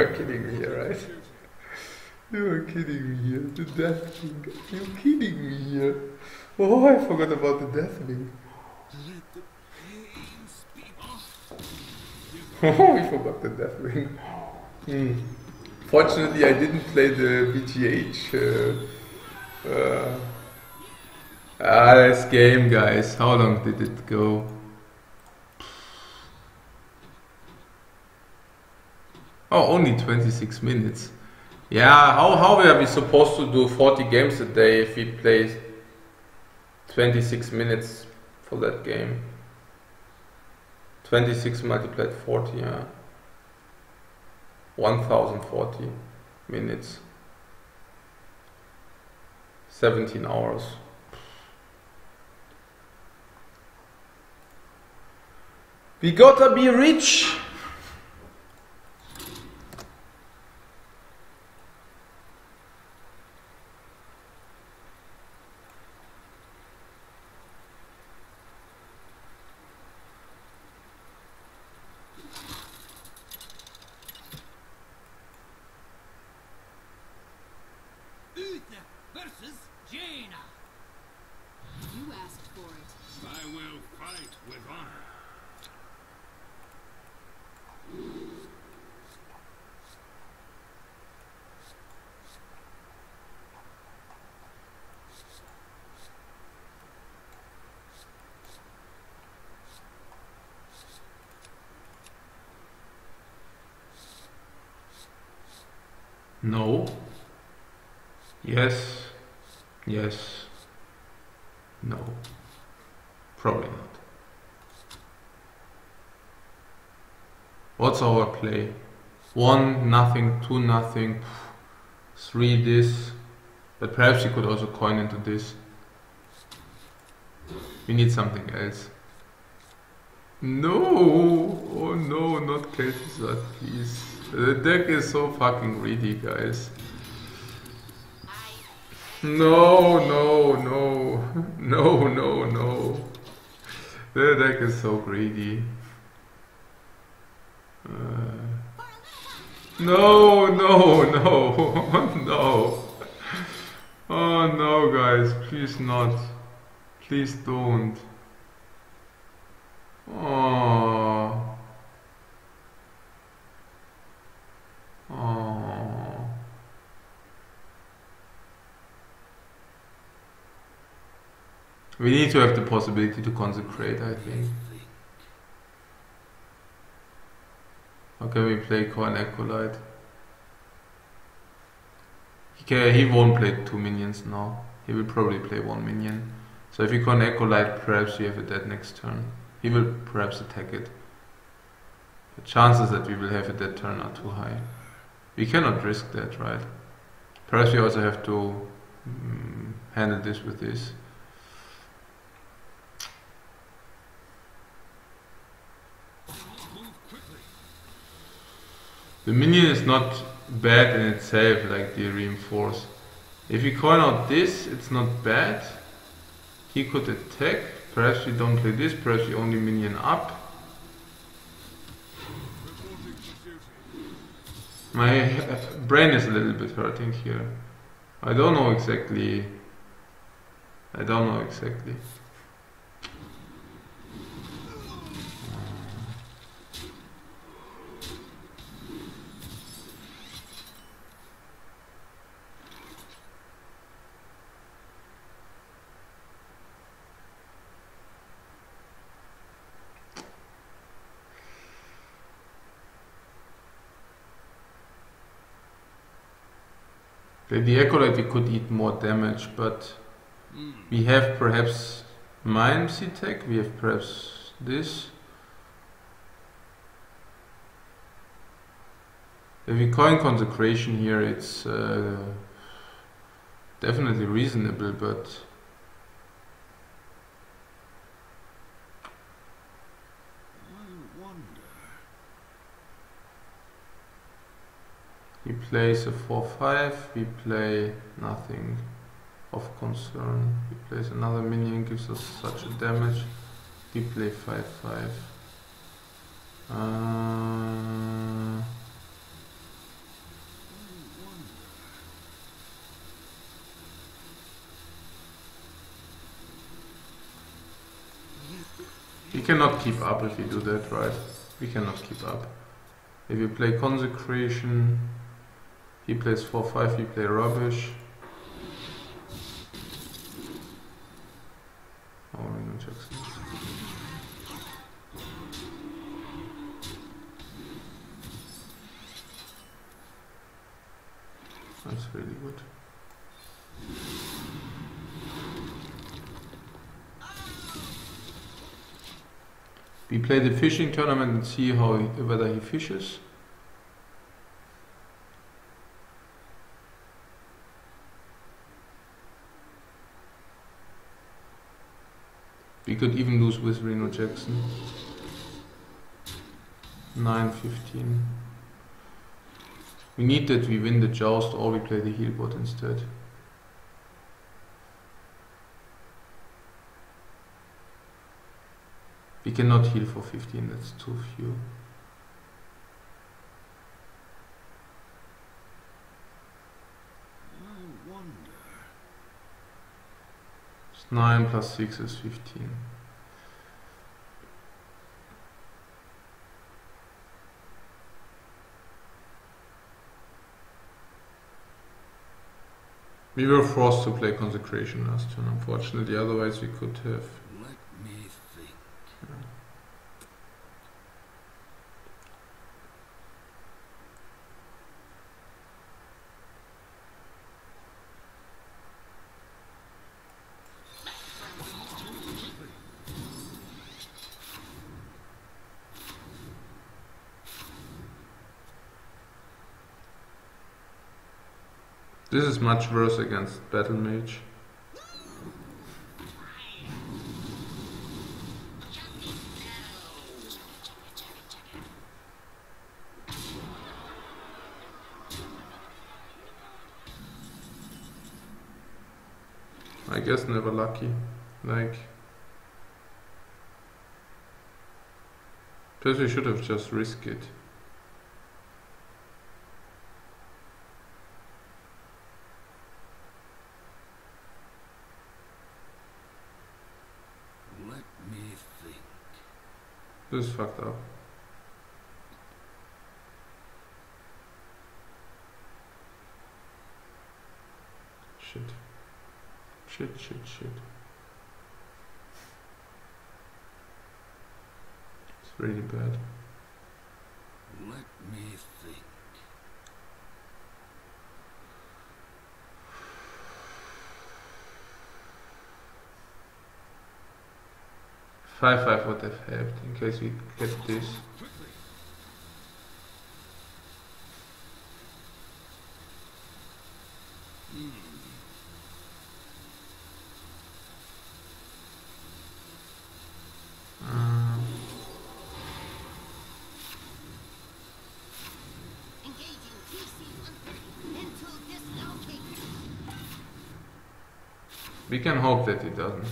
kidding me right? You're kidding me here. The death thing. You're kidding me here. Oh, I forgot about the death thing. Oh, I forgot the death ring. Hmm. Fortunately, I didn't play the BGH. Uh, uh, ah, this game, guys. How long did it go? Oh, only 26 minutes. Yeah, how, how are we supposed to do 40 games a day if we play 26 minutes for that game? 26 multiplied 40, yeah. 1040 minutes. 17 hours. We gotta be rich! Uther versus Jaina. You asked for it. I will fight with honor. No. Yes. Yes. No. Probably not. What's our play? One nothing, two nothing, three this. But perhaps you could also coin into this. We need something else. No! Oh no, not Kel'Thuzad, please. The deck is so fucking greedy, guys. No, no, no, no, no, no. The deck is so greedy. Uh, no, no, no, no. Oh no, guys, please not. Please don't. Oh. Oh. We need to have the possibility to consecrate, I think. How can we play Coin Acolyte? He, can, he won't play two minions now. He will probably play one minion. So if you Coin Acolyte, perhaps you have it dead next turn. He will perhaps attack it. The chances that we will have it that turn are too high. We cannot risk that, right? Perhaps we also have to mm, handle this with this. The minion is not bad in itself, like the reinforce. If you coin out this, it's not bad. He could attack. Perhaps we don't play this, perhaps we only minion up. My brain is a little bit hurting here. I don't know exactly. I don't know exactly. The Acolyte we could eat more damage, but we have perhaps Mime tech, we have perhaps this. If we coin Consecration here, it's uh, definitely reasonable, but he plays a 4-5, we play nothing of concern. He plays another minion, gives us such a damage. We play 5-5. Uh, We cannot keep up if we do that, right? We cannot keep up. If you play Consecration, he plays 4-5, we play Rubbish. Oh, Reno Jackson. That's really good. We play the fishing tournament and see how whether he fishes. Could even lose with Reno Jackson. 9-15. We need that we win the joust or we play the heal bot instead. We cannot heal for 15, that's too few. I wonder. It's 9 plus 6 is 15. We were forced to play Consecration last turn, unfortunately, otherwise we could have. Let me think. This is much worse against Battle Mage. I guess never lucky. Like. Plus we should have just risked it. Let me think. This is fucked up. Shit. Shit, shit, shit. It's really bad. Let me think. Five five would have helped in case we get this. Quickly. Engaging TC-130 into dislocation. we can hope that it doesn't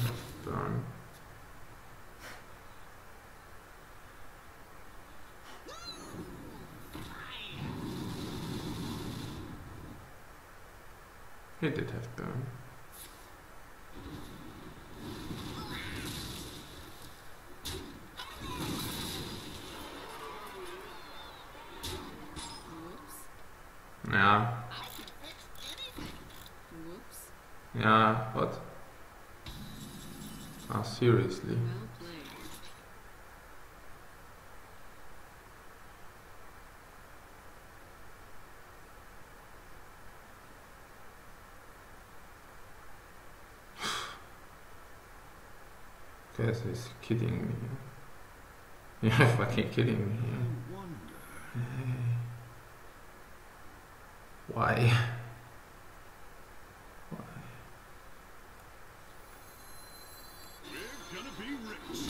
He did have. Whoops. Yeah, yeah, what? Ah, seriously. Guys is kidding me. You're fucking kidding me. Why? We're gonna be rich.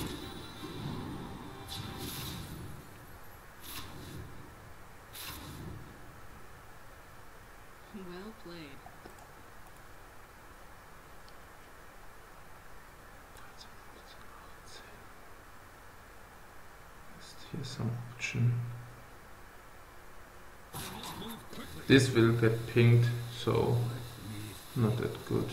Well played. Here's some option. Move quickly. This will get pinged, so not that good.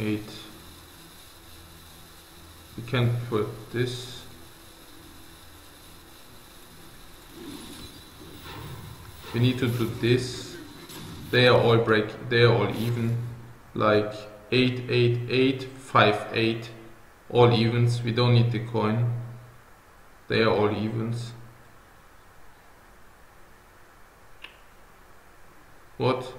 Eight. We can put this. We need to do this. They are all break. They are all even. Like eight, eight, eight, five, eight. All evens. We don't need the coin. They are all evens. What?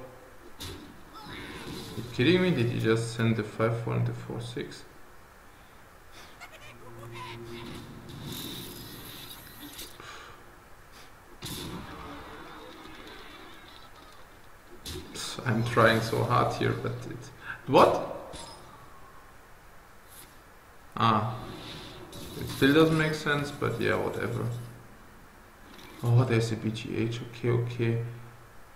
You kidding me? Did you just send the 5 4 and the 4 6? I'm trying so hard here, but it. What? Ah. It still doesn't make sense, but yeah, whatever. Oh, there's a BGH. Okay, okay.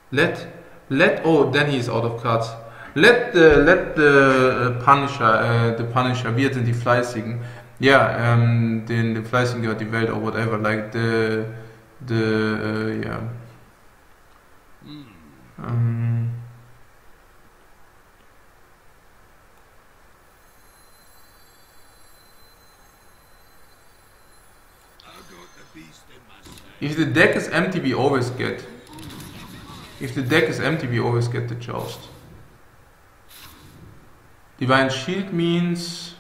Let, let. Oh, then he's out of cards. Let the, let the äh, Punisher, äh, the Punisher, wir sind die Fleißigen. Yeah, ähm, den, den Fleißigen gehört die Welt or whatever. Like the, the, äh, ja. Ähm, I've got the beast in my sight. If the deck is empty, we always get. If the deck is empty, we always get the joust. Divine Shield means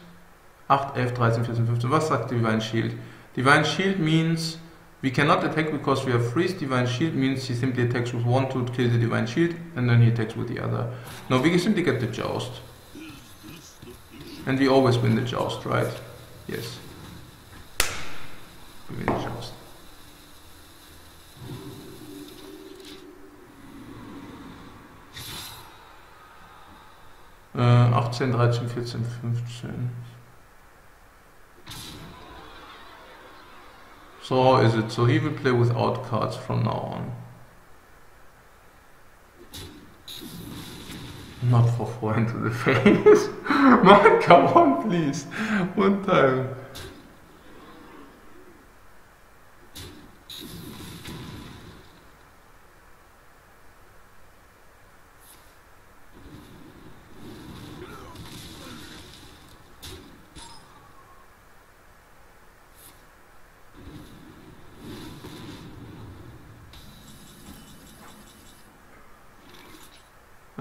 8, 11, 13, 14, 15. Was sagt Divine Shield? Divine Shield means we cannot attack because we have freeze. Divine Shield means he simply attacks with one to kill the Divine Shield and then he attacks with the other. No, we simply get the joust. And we always win the joust, right? Yes. We win the joust. 18, 13, 14, 15. So is it. So he will play without cards from now on. Not for four into the face. Man, come on, please. One time.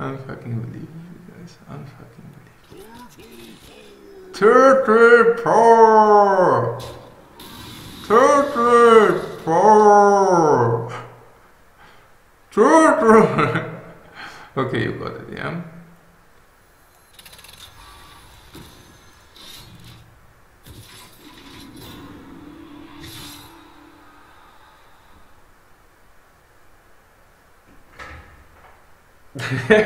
Unfucking believe you guys. Unfucking believe. Turtle power. Turtle power. Turtle. okay, you got it. Yeah. Guys,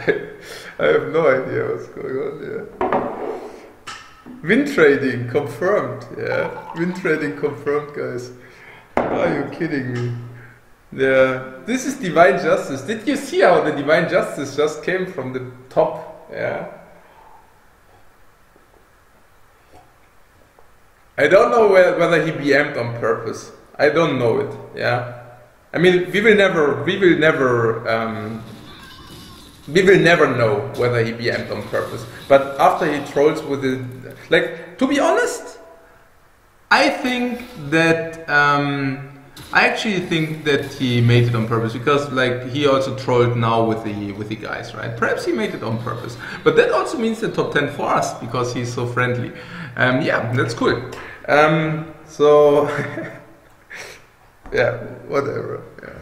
I, have no idea what's going on here. Wind trading confirmed, yeah. Wind trading confirmed, guys. Are you kidding me? Yeah, this is divine justice. Did you see how the divine justice just came from the top? Yeah. I don't know whether he BM'd on purpose. I don't know it. Yeah. I mean, we will never, we will never, um, we will never know whether he BM'd on purpose. But after he trolls with it, like, to be honest, I think that, um, I actually think that he made it on purpose because, like, he also trolled now with the with the guys, right? Perhaps he made it on purpose, but that also means the top ten for us because he's so friendly. Um, yeah, that's cool. Um, so. yeah, whatever. Yeah.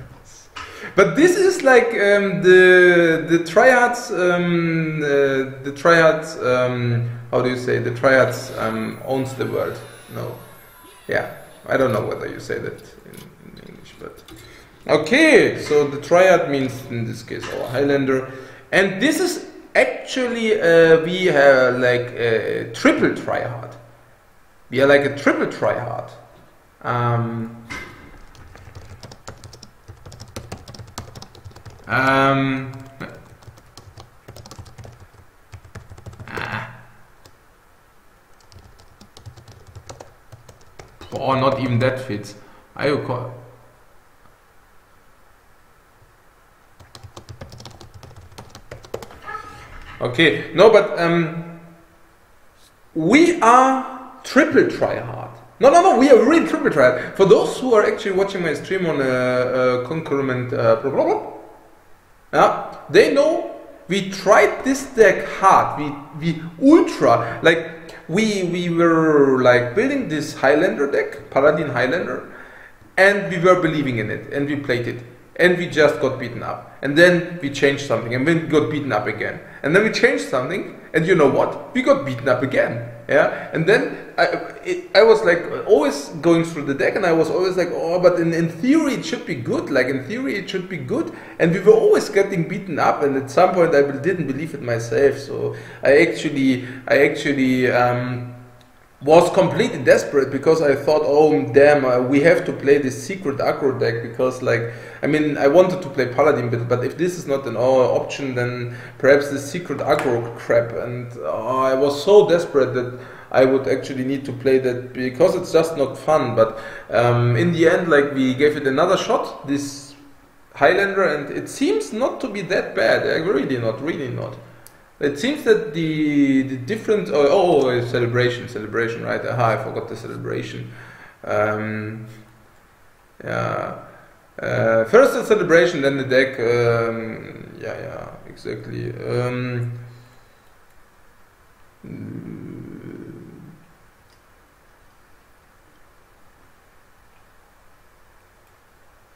But this is like um, the the triads, um, uh, the triads. Um, how do you say the triads um, owns the world? No, yeah, I don't know whether you say that in, in English, but okay. So the triad means in this case our Highlander, and this is actually uh, we have like a triple triad. We are like a triple triad. Um, Um. Ah. Oh, not even that fits. Ayoko. Okay, no, but um, we are triple tryhard. No, no, no, we are really triple tryhard. For those who are actually watching my stream on uh, uh, concurrent uh, blah, blah, blah, yeah, they know we tried this deck hard. We we ultra like we we were like building this Highlander deck, Paladin Highlander, and we were believing in it, and we played it, and we just got beaten up, and then we changed something, and then we got beaten up again, and then we changed something, and you know what? We got beaten up again. Yeah, and then I, it, I was like always going through the deck, and I was always like, oh, but in, in theory it should be good. Like in theory it should be good, and we were always getting beaten up. And at some point I didn't believe it myself, so I actually, I actually. Um, was completely desperate because I thought, oh damn, uh, we have to play this secret aggro deck because, like, I mean, I wanted to play paladin, but but if this is not an uh, option, then perhaps the secret aggro crap. And uh, I was so desperate that I would actually need to play that because it's just not fun. But um, in the end, like, we gave it another shot. This Highlander, and it seems not to be that bad. Uh, Really not, really not. It seems that the the different oh, oh oh, celebration celebration right aha I forgot the celebration um, yeah uh, first the celebration then the deck um, yeah yeah exactly um,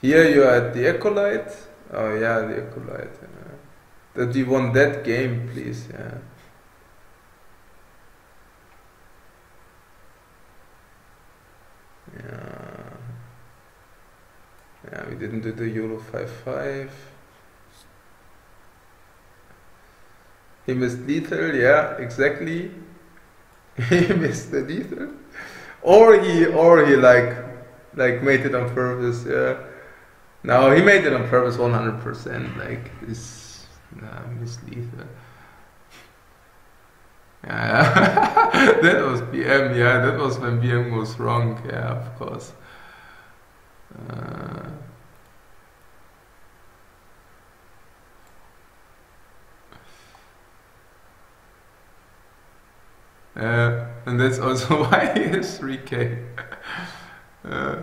here you are at the Acolyte oh yeah the Acolyte yeah. that you won that game, please. Yeah. Yeah. Yeah, we didn't do the Euro 5-5. He missed lethal, yeah, exactly. he missed the lethal. Or he or he like like made it on purpose, yeah. No, he made it on purpose 100%. Like this Nah, Miss Lethal. Yeah, that was BM. Yeah, that was when BM was wrong. Yeah, of course. Uh, uh, and that's also why he is 3k. Uh,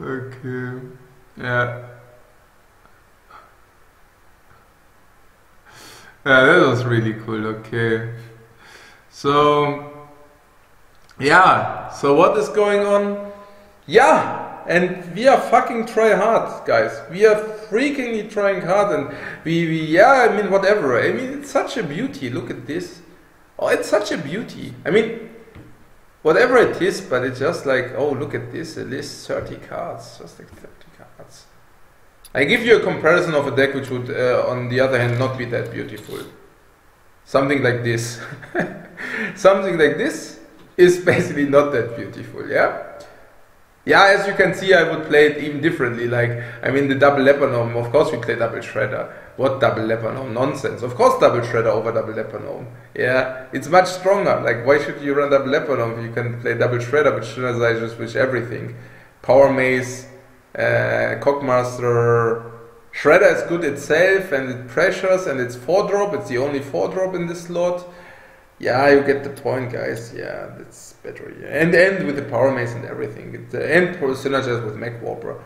okay. Yeah. Yeah, that was really cool. Okay. So, yeah. So what is going on? Yeah, and we are fucking try hard, guys. We are freakingly trying hard, and we, we yeah. I mean, whatever. I mean, it's such a beauty. Look at this. Oh, it's such a beauty. I mean, whatever it is, but it's just like, oh, look at this. It lists 30 cards, just like 30 cards. I give you a comparison of a deck which would, uh, on the other hand, not be that beautiful. Something like this. Something like this is basically not that beautiful, yeah? Yeah, as you can see, I would play it even differently. Like, I mean, the double Lebanon, of course, we play double shredder. What double Lebanon? Nonsense. Of course, double shredder over double Lebanon. Yeah, it's much stronger. Like, why should you run double Lebanon if you can play double shredder, which synergizes with everything? Power mace, uh, Coghammer. Shredder is good itself and it pressures and it's 4 drop. It's the only 4 drop in this slot. Yeah, you get the point, guys. Yeah, that's better. Yeah. And and with the power mace and everything. It, uh, and synergize with Mech Warper.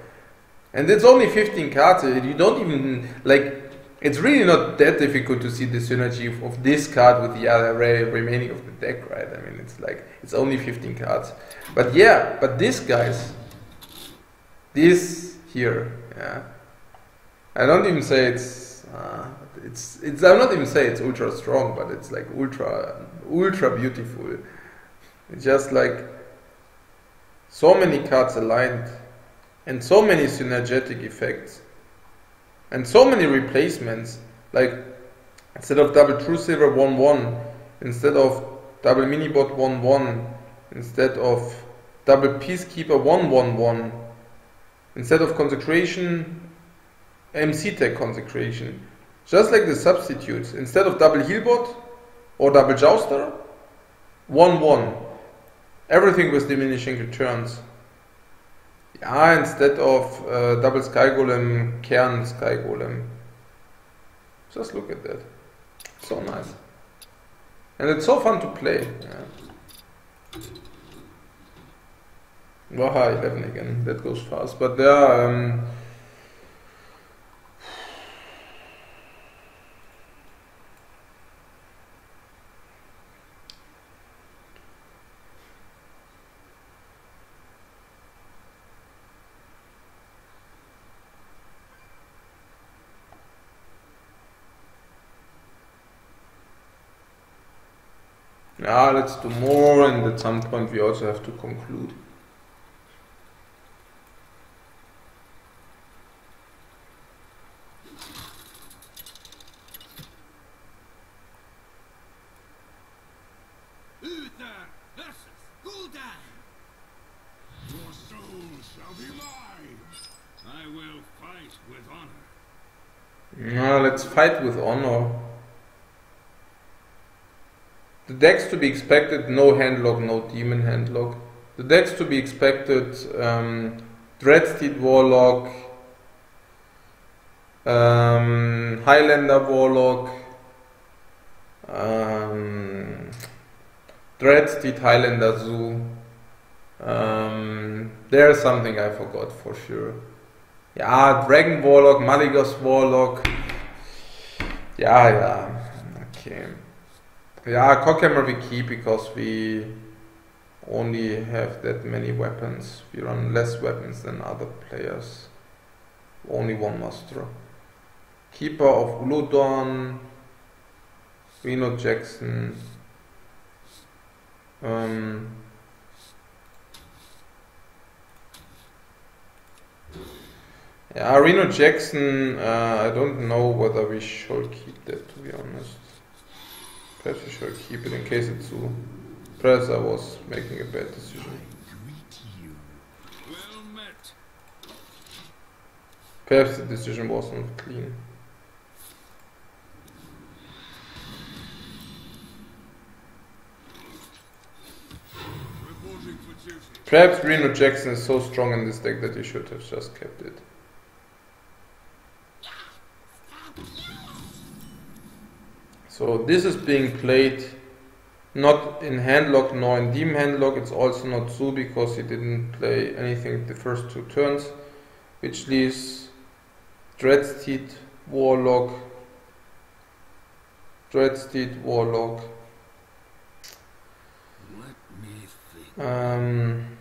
And it's only 15 cards. You don't even like. It's really not that difficult to see the synergy of, of this card with the other re- remaining of the deck, right? I mean, it's like it's only 15 cards. But yeah, but this guys, this here, yeah. I don't even say it's uh, it's it's. I'm not even say it's ultra strong, but it's like ultra ultra beautiful. It's just like so many cards aligned, and so many synergetic effects, and so many replacements. Like instead of double Truesilver one one, instead of double Minibot one one, instead of double Peacekeeper one one one, instead of Consecration MC Tech Consecration. Just like the substitutes, instead of double Healbot or double Jouster, 1 1. Everything with diminishing returns. Yeah, instead of uh, double Sky Golem, Cairne Sky Golem. Just look at that. So nice. And it's so fun to play. Yeah. Waha 11 again, that goes fast. But there are. Um, Yeah, let's do more, and at some point we also have to conclude. Uther versus Gul'dan. Your soul shall be mine. I will fight with honor. Yeah, let's fight with honor. The decks to be expected no handlock, no demon handlock. The decks to be expected um, Dreadsteed Warlock, um, Highlander Warlock, um, Dreadsteed Highlander Zoo. Um, there's something I forgot for sure. Yeah, Dragon Warlock, Malygos Warlock. Yeah, yeah. Okay. Yeah, Coghammer we keep because we only have that many weapons. We run less weapons than other players. Only one master. Keeper of Uldaman, Reno Jackson. Um, yeah, Reno Jackson, uh, I don't know whether we should keep that to be honest. Perhaps we should keep it in case it's too. Perhaps I was making a bad decision. Well met. Perhaps the decision was not clean. Reporting for duty. Perhaps Reno Jackson is so strong in this deck that he should have just kept it. So this is being played not in handlock nor in demon handlock. It's also not Zoo because he didn't play anything the first two turns, which leaves Dreadsteed, Warlock, Dreadsteed, Warlock, Let me. Um,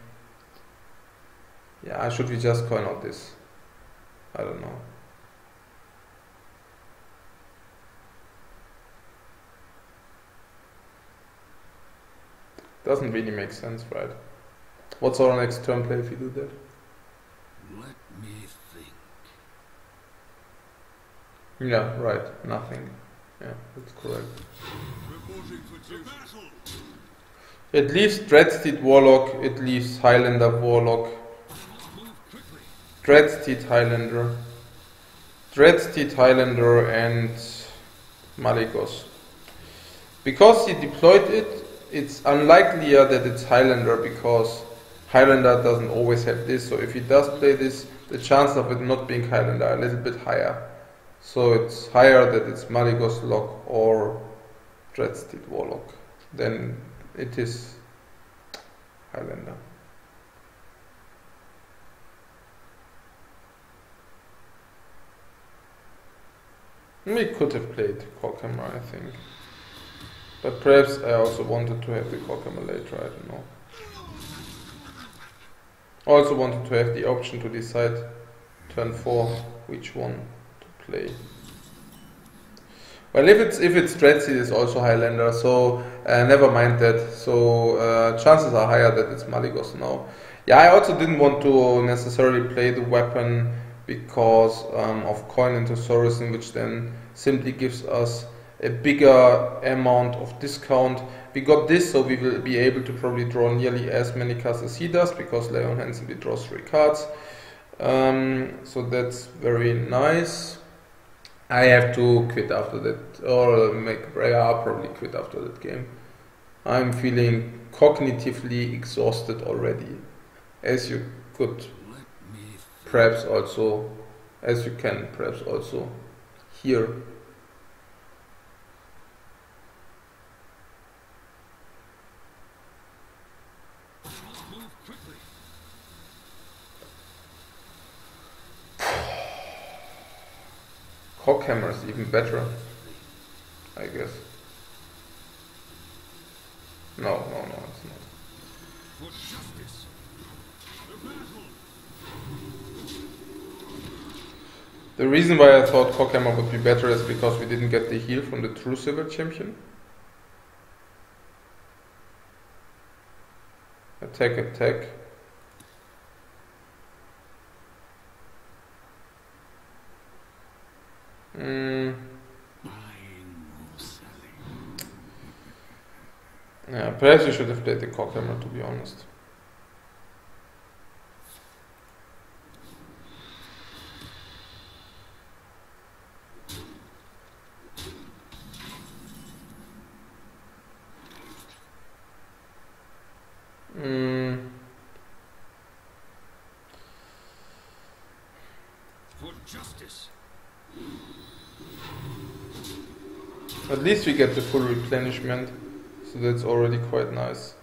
yeah, should we just coin out this? I don't know. Doesn't really make sense, right? What's our next turn play if we do that? Let me think. Yeah, right, nothing. Yeah, that's correct. Reporting for duty. It leaves Dreadsteed Warlock, it leaves Highlander Warlock. Dreadsteed Highlander, Dreadsteed Highlander, and Malygos. Because he deployed it, it's unlikelier that it's Highlander because Highlander doesn't always have this. So if he does play this, the chance of it not being Highlander are a little bit higher. So it's higher that it's Malygos Lock or Dreadsteed Warlock than it is Highlander. We could have played Coghammer, I think. But perhaps I also wanted to have the Coghammer later, I don't know. I also wanted to have the option to decide turn 4 which one to play. Well, if it's if it's Dreadsteed, it's also Highlander, so uh, never mind that. So uh, chances are higher that it's Malygos now. Yeah, I also didn't want to necessarily play the weapon because um, of coin into Thaurissan, which then simply gives us a bigger amount of discount. We got this, so we will be able to probably draw nearly as many cards as he does because Lay on simply draws three cards. Um, so that's very nice. I have to quit after that, or make yeah, probably quit after that game. I'm feeling cognitively exhausted already, as you could perhaps also, as you can perhaps also hear. Coghammer is even better, I guess. No, no, no, it's not. The. The reason why I thought Coghammer would be better is because we didn't get the heal from the Truesilver champion. Attack, attack. Mm, yeah, perhaps you should have played the Coghammer to be honest. Mm, For justice. At least we get the full replenishment, so that's already quite nice.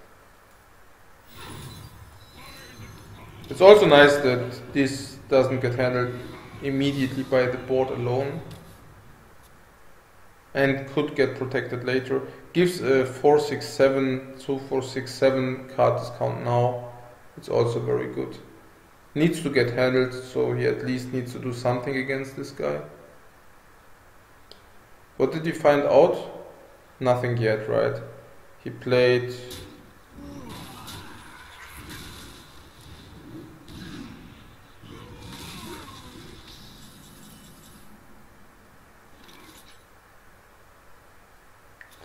It's also nice that this doesn't get handled immediately by the board alone and could get protected later. Gives a 467, 2467 card discount now. It's also very good. Needs to get handled, so he at least needs to do something against this guy. What did he find out? Nothing yet, right? He played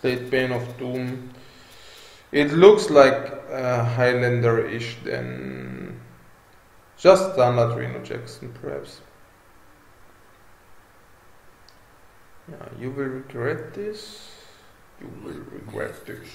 played Bane of Doom. It looks like uh, Highlander-ish then. Just standard Reno Jackson, perhaps. Yeah, you will regret this. You will regret this.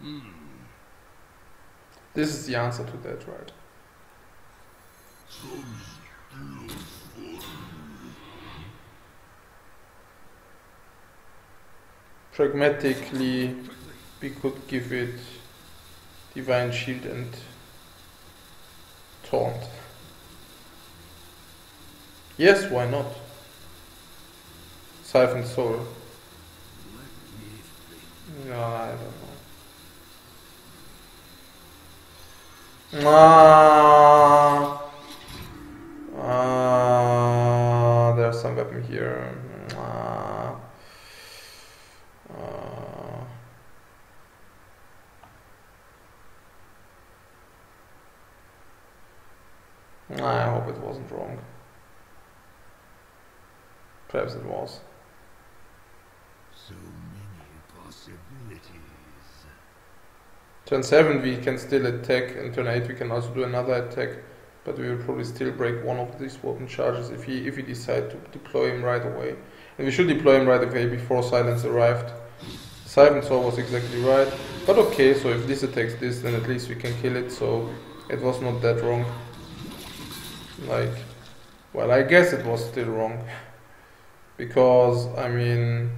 Hmm. This is the answer to that, right? Pragmatically, we could give it Divine Shield and Taunt. Yes, why not? Siphon Soul. No, I don't know. Ah, ah, there's some weapon here. I hope it wasn't wrong. Perhaps it was. So many possibilities. Turn 7 we can still attack and turn 8 we can also do another attack but we will probably still break one of these weapon charges if he if we decide to deploy him right away. And we should deploy him right away before silence arrived. Saw was exactly right. But okay, so if this attacks this then at least we can kill it, so it was not that wrong. Like well I guess it was still wrong. Because I mean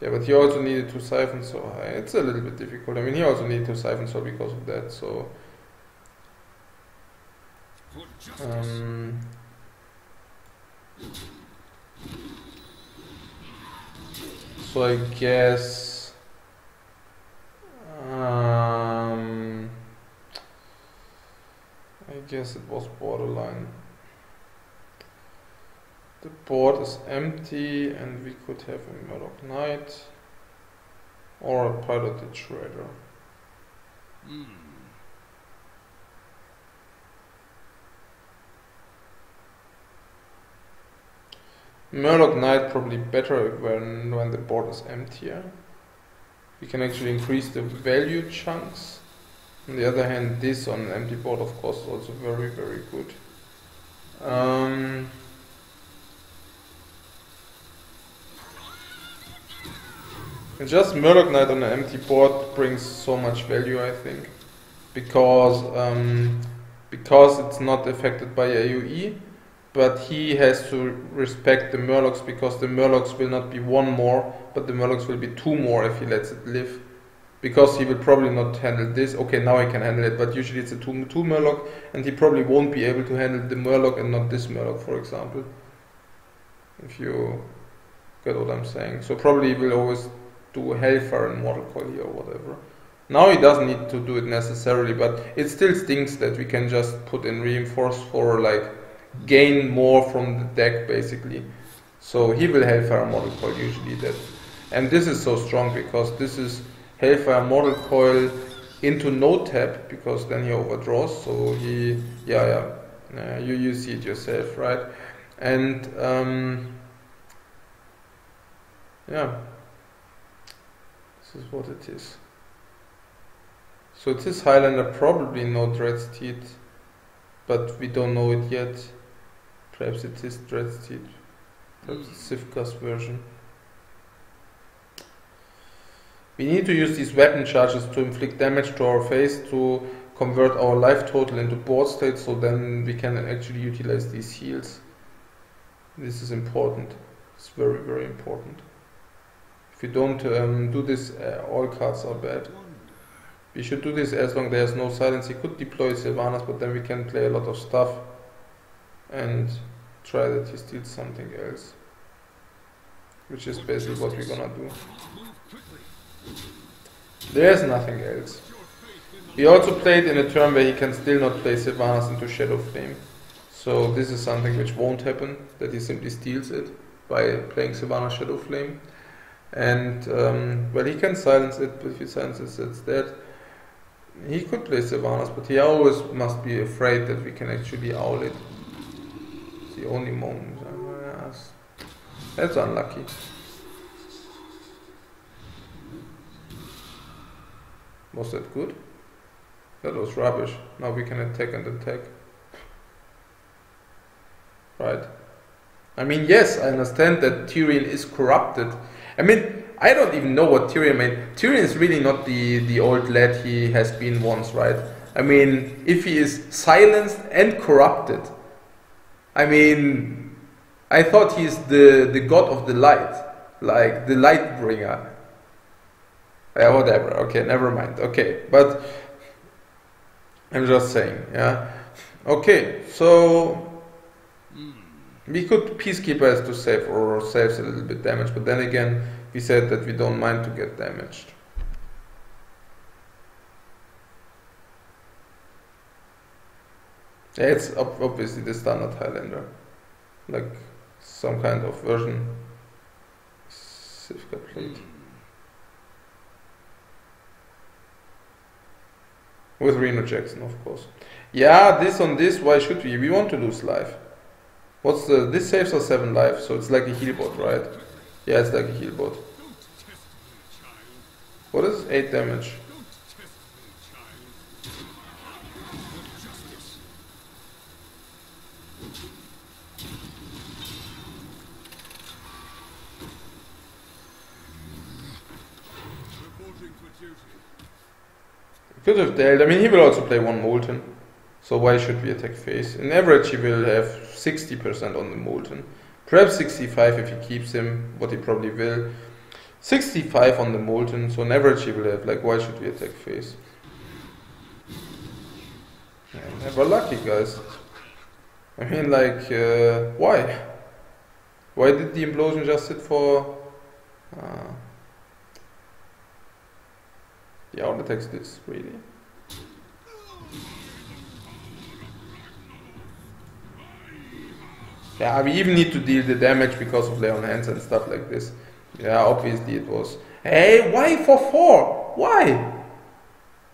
yeah, but he also needed to siphon, so uh, it's a little bit difficult. I mean, he also needed to siphon, so because of that, so. Um, so I guess. Um, guess it was borderline. The board is empty, and we could have a Murloc Knight or a piloted Shredder. Hmm. Murloc Knight probably better when when the board is emptier. We can actually increase the value chunks. On the other hand, this on an empty board, of course, also very very good. Um, just Murloc Knight on an empty board brings so much value, I think, because um, because it's not affected by AOE but he has to respect the Murlocs because the Murlocs will not be one more, but the Murlocs will be two more if he lets it live. Because he will probably not handle this. Okay, now he can handle it, but usually it's a two two Murloc, and he probably won't be able to handle the Murloc and not this Murloc, for example. If you get what I'm saying. So probably he will always do Hellfire and Mortal Coil or whatever. Now he doesn't need to do it necessarily, but it still stinks that we can just put in reinforce for like gain more from the deck basically. So he will Hellfire Mortal Coil usually that. And this is so strong because this is Hellfire Mortal Coil into no tap because then he overdraws. So he, yeah, yeah, uh, you you see it yourself, right? And um, yeah, this is what it is. So it is Highlander probably no Dread's Teeth, but we don't know it yet. Perhaps it is Dreadsteed. Perhaps it's Sivka's version. We need to use these weapon charges to inflict damage to our face to convert our life total into board state so then we can actually utilize these heals. This is important. It's very, very important. If you don't um, do this, uh, all cards are bad. We should do this as long there's no silence. He could deploy Sylvanas, but then we can play a lot of stuff and try that he steals something else. Which is basically what we're gonna do. Quickly. There's nothing else. He also played in a turn where he can still not play Sylvanas into Shadow Flame. So this is something which won't happen, that he simply steals it by playing Sylvanas Shadow Flame. And, um, well, he can silence it, but if he silences it, it's dead. He could play Sylvanas, but he always must be afraid that we can actually owl it. It's the only moment. That's unlucky. Was that good? That was rubbish. Now we can attack and attack. Right. I mean, yes, I understand that Tirion is corrupted. I mean, I don't even know what Tirion mean. Tirion is really not the, the old lad he has been once, right? I mean, if he is silenced and corrupted, I mean, I thought he's the, the god of the light, like the light bringer. Yeah, whatever. Okay, never mind. Okay, but I'm just saying, yeah. Okay, so hmm. we could peacekeeper as to save or saves a little bit damage, but then again, we said that we don't mind to get damaged. Yeah, it's ob- obviously the standard Highlander, like some kind of version. Safeguard plate. With Reno Jackson, of course. Yeah, this on this, why should we? We want to lose life. What's the. This saves us 7 life, so it's like a heal bot, right? Yeah, it's like a heal bot. Don't test me, child. What is 8 damage? Don't test me, child. Justice. Reporting for duty. Could have dealt. I mean, he will also play one Molten. So why should we attack face? In average, he will have 60% on the Molten. Perhaps 65 if he keeps him, what he probably will. 65 on the Molten, so on average he will have, like, why should we attack face? Never lucky, guys. I mean, like, uh, why? Why did the implosion just sit for... Uh, yeah, all the text is really. Yeah, we even need to deal the damage because of Lay on Hands and stuff like this. Yeah, obviously it was. Hey, why for four? Why?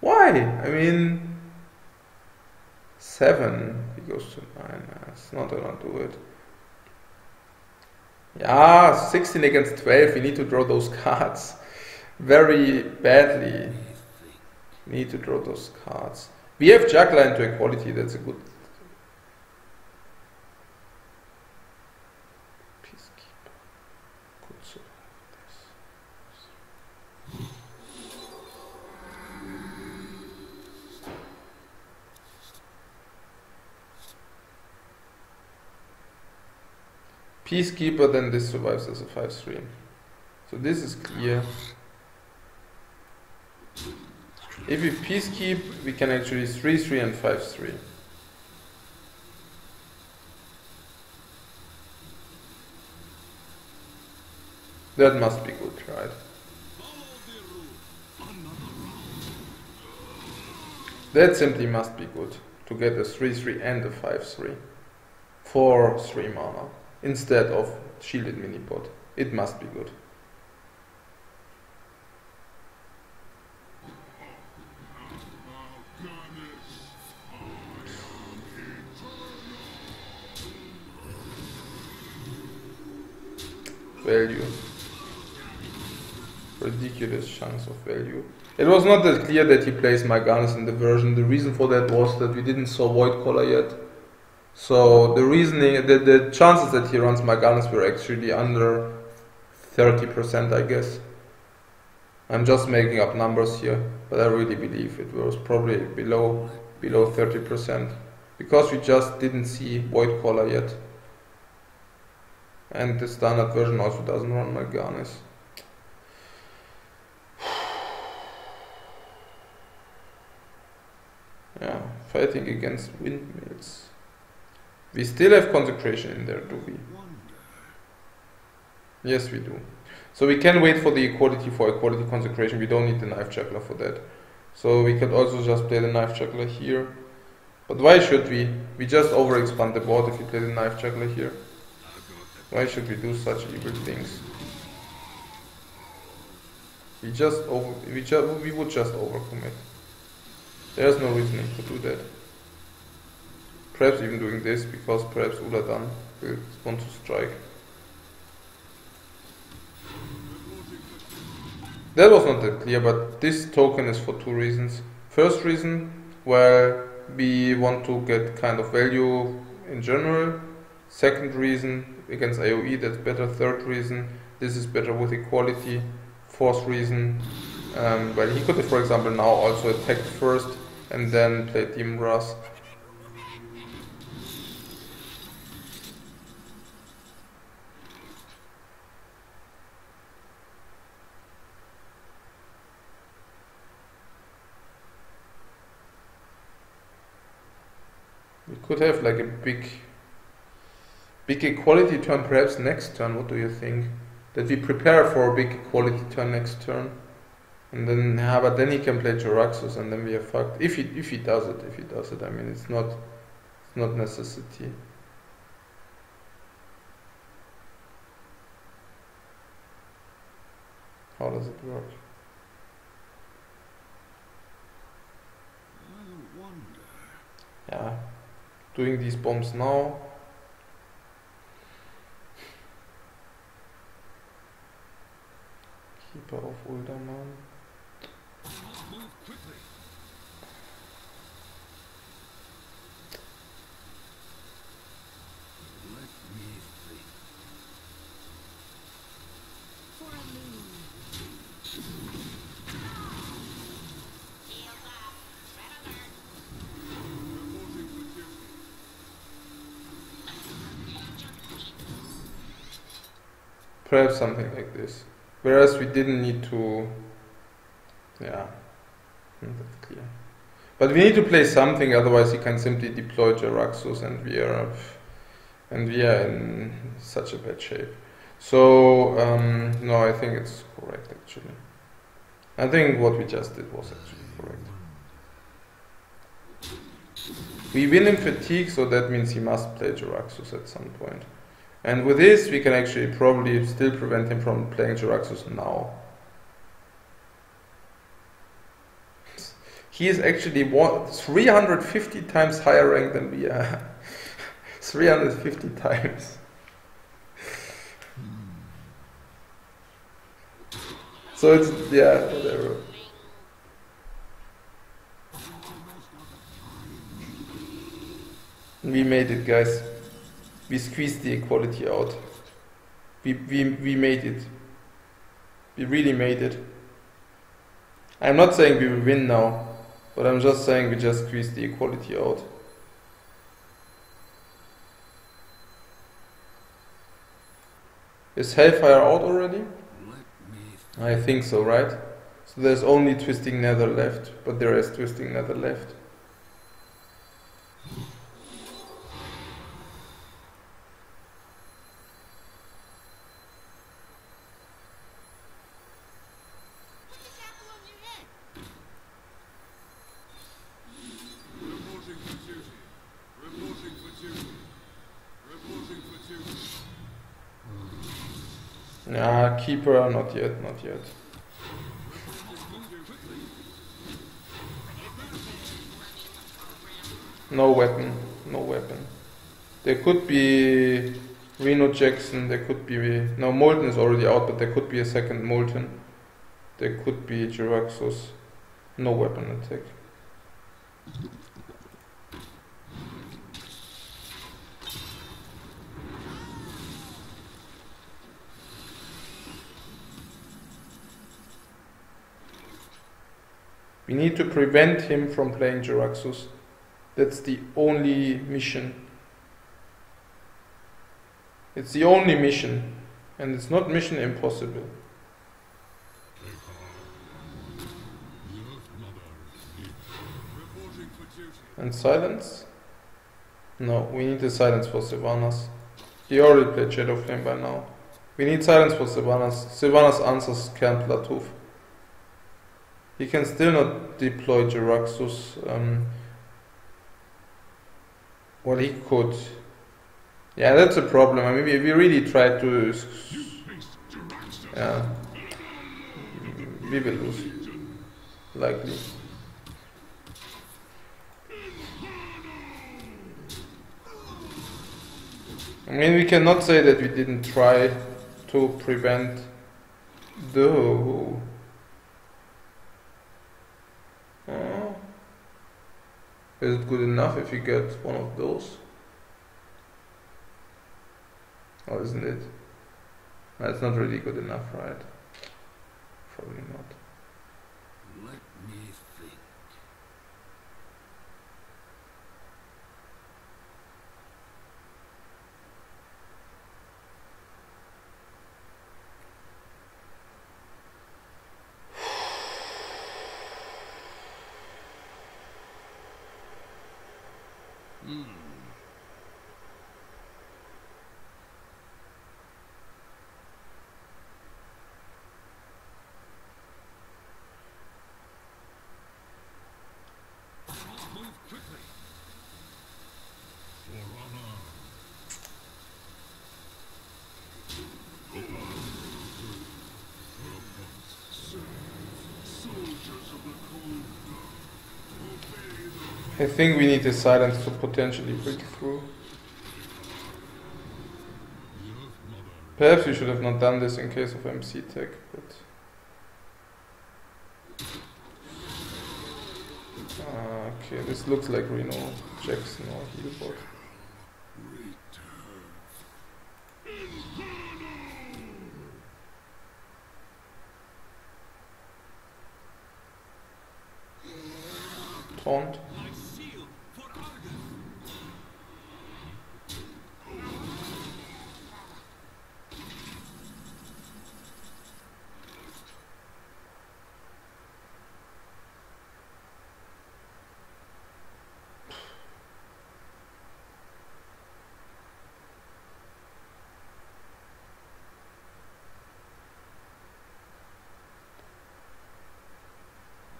Why? I mean, seven. He goes to nine. It's not gonna do it. Yeah, 16 against 12. We need to draw those cards very badly. Need to draw those cards. We have juggler into equality. That's a good Peacekeeper then this survives as a 5 3. So this is clear. If we peace keep, we can actually 3 3 and 5 3. That must be good, right? That simply must be good to get a 3 3 and a 5 3 for 3 mana instead of shielded Minibot. It must be good. Value. Ridiculous chunks of value. It was not that clear that he plays Mal'Ganis in the version. The reason for that was that we didn't saw Voidcaller yet. So the reasoning, the, the chances that he runs Mal'Ganis were actually under 30%, I guess. I'm just making up numbers here, but I really believe it was probably below below 30% because we just didn't see Voidcaller yet. And the standard version also doesn't run Mal'Ganis. Yeah, fighting against windmills. We still have consecration in there, do we? Yes, we do. So we can wait for the equality for equality consecration. We don't need the knife juggler for that. So we could also just play the knife juggler here. But why should we? We just over expand the board if we play the knife juggler here. Why should we do such evil things? We just over, we just we would just overcommit. There's no reasoning to do that. Perhaps even doing this because perhaps Uladan will want to strike. That was not that clear, but this token is for two reasons. First reason, well, we want to get kind of value in general. Second reason, against AoE, that's better. Third reason, this is better with equality. Fourth reason, um, well, he could have, for example, now also attacked first and then played Demon. We could have like a big, big equality turn perhaps next turn. What do you think? That we prepare for a big equality turn next turn, and then yeah, but then he can play Jaraxxus, and then we are fucked. If he if he does it, if he does it, I mean it's not it's not necessity. How does it work? Yeah, doing these bombs now. Keeper of Uldaman. Move quickly. Let me think. For a moon. Shields up. Red alert. Reporting for duty. Perhaps something like this. Whereas we didn't need to. Yeah, clear. But we need to play something, otherwise he can simply deploy Jaraxxus and we are and we are in such a bad shape. So um, no, I think it's correct actually. I think what we just did was actually correct. We win in fatigue, so that means he must play Jaraxxus at some point. And with this, we can actually probably still prevent him from playing Jaraxxus now. He is actually one, 350 times higher rank than we are. 350 times. So it's, yeah, whatever. We made it, guys. We squeezed the equality out. We, we, we made it. We really made it. I'm not saying we will win now, but I'm just saying we just squeezed the equality out. Is Hellfire out already? I think so, right? So there's only Twisting Nether left, but there is Twisting Nether left. Put this apple on your head. Reporting for duty. Reporting for duty. Reporting for duty. Keeper, not yet, not yet. No weapon, no weapon. There could be Reno Jackson, there could be. No, Molten is already out, but there could be a second Molten. There could be Jaraxxus. No weapon attack. We need to prevent him from playing Jaraxxus. That's the only mission. It's the only mission. And it's not mission impossible. And silence? No, we need the silence for Sylvanas. He already played Shadow Flame by now. We need silence for Sylvanas. Sylvanas answers Cairne Bloodhoof. He can still not deploy Jaraxxus. Um, well, he could. Yeah, that's a problem. I mean, we, we really tried to. Yeah. We will lose. Likely. I mean, we cannot say that we didn't try to prevent the uh, is it good enough if you get one of those? Oh, isn't it? That's not really good enough, right? Probably not. I think we need the silence to potentially break through. Perhaps we should have not done this in case of MC Tech, but. Ah, okay, this looks like Reno Jackson or Healbot. Taunt. My shield for Argus.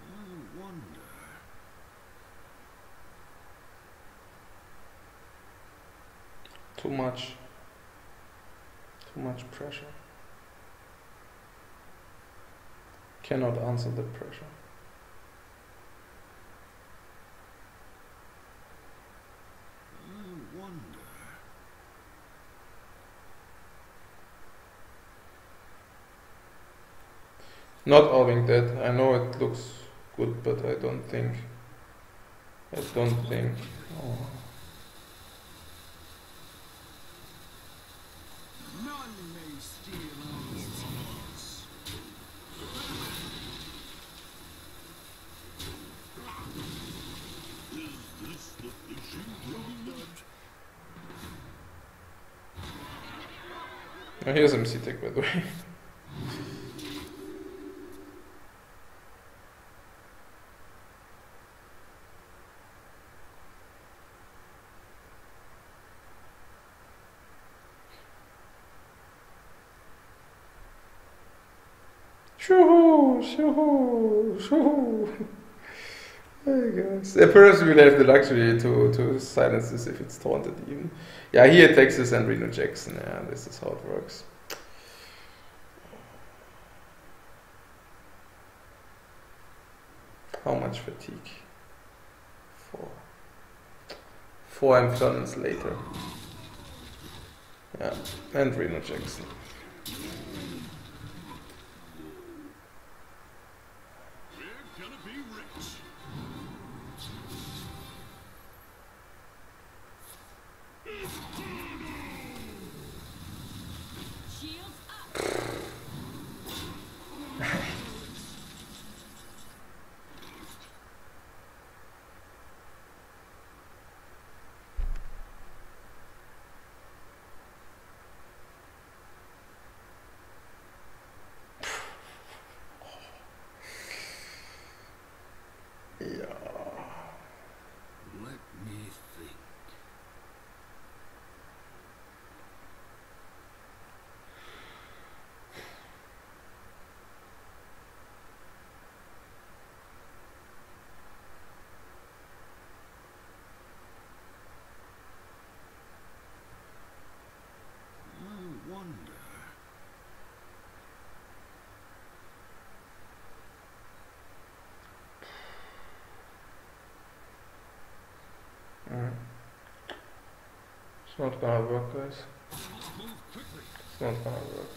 I wonder. Too much. Too much pressure. Cannot answer the pressure. I wonder. Not Alving that, I know it looks good, but I don't think. I don't think. Oh. None may steal our thoughts. Is this the fishing ground? Oh, here's MC Tech, by the go. Perhaps we'll have the luxury to, to silence this if it's taunted even. Yeah, he attacks this and Reno Jackson. Yeah, this is how it works. How much fatigue? Four. Four Infernals later. Yeah, and Reno Jackson. It's not gonna work, guys. It's not gonna work.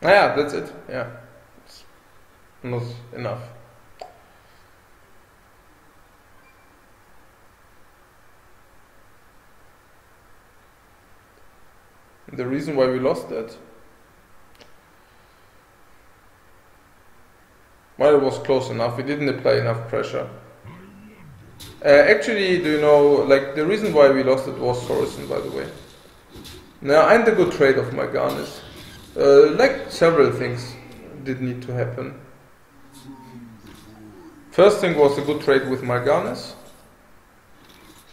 Ah, yeah, that's it. Yeah, it's not enough. The reason why we lost that. Well, it was close enough. We didn't apply enough pressure. Uh, actually, do you know, like, the reason why we lost it was Thaurissan, by the way. Now, and the good trade of Mal'Ganis. Uh, like, several things did need to happen. First thing was a good trade with Mal'Ganis.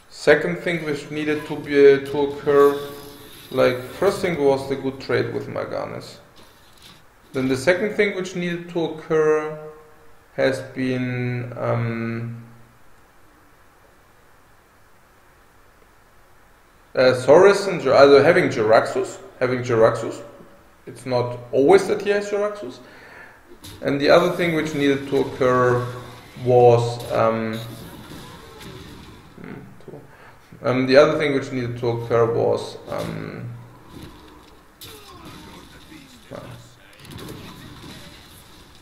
Second thing which needed to be to occur, like first thing was the good trade with Mal'Ganis. Then the second thing which needed to occur has been um, uh, Thaurissan either having Jaraxxus, having Jaraxxus. It's not always that he has Jaraxxus. And the other thing which needed to occur was um. Um, the other thing which needed to occur was um,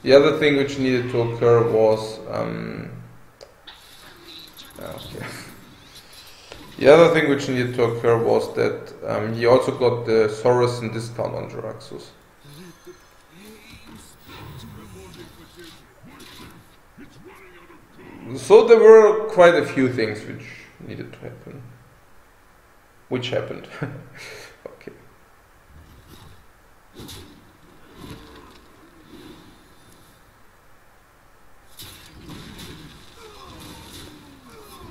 the other thing which needed to occur was um, ah, okay. The other thing which needed to occur was that um, he also got the Thaurissan discount on Jaraxxus. So there were quite a few things which needed to happen. Which happened. okay.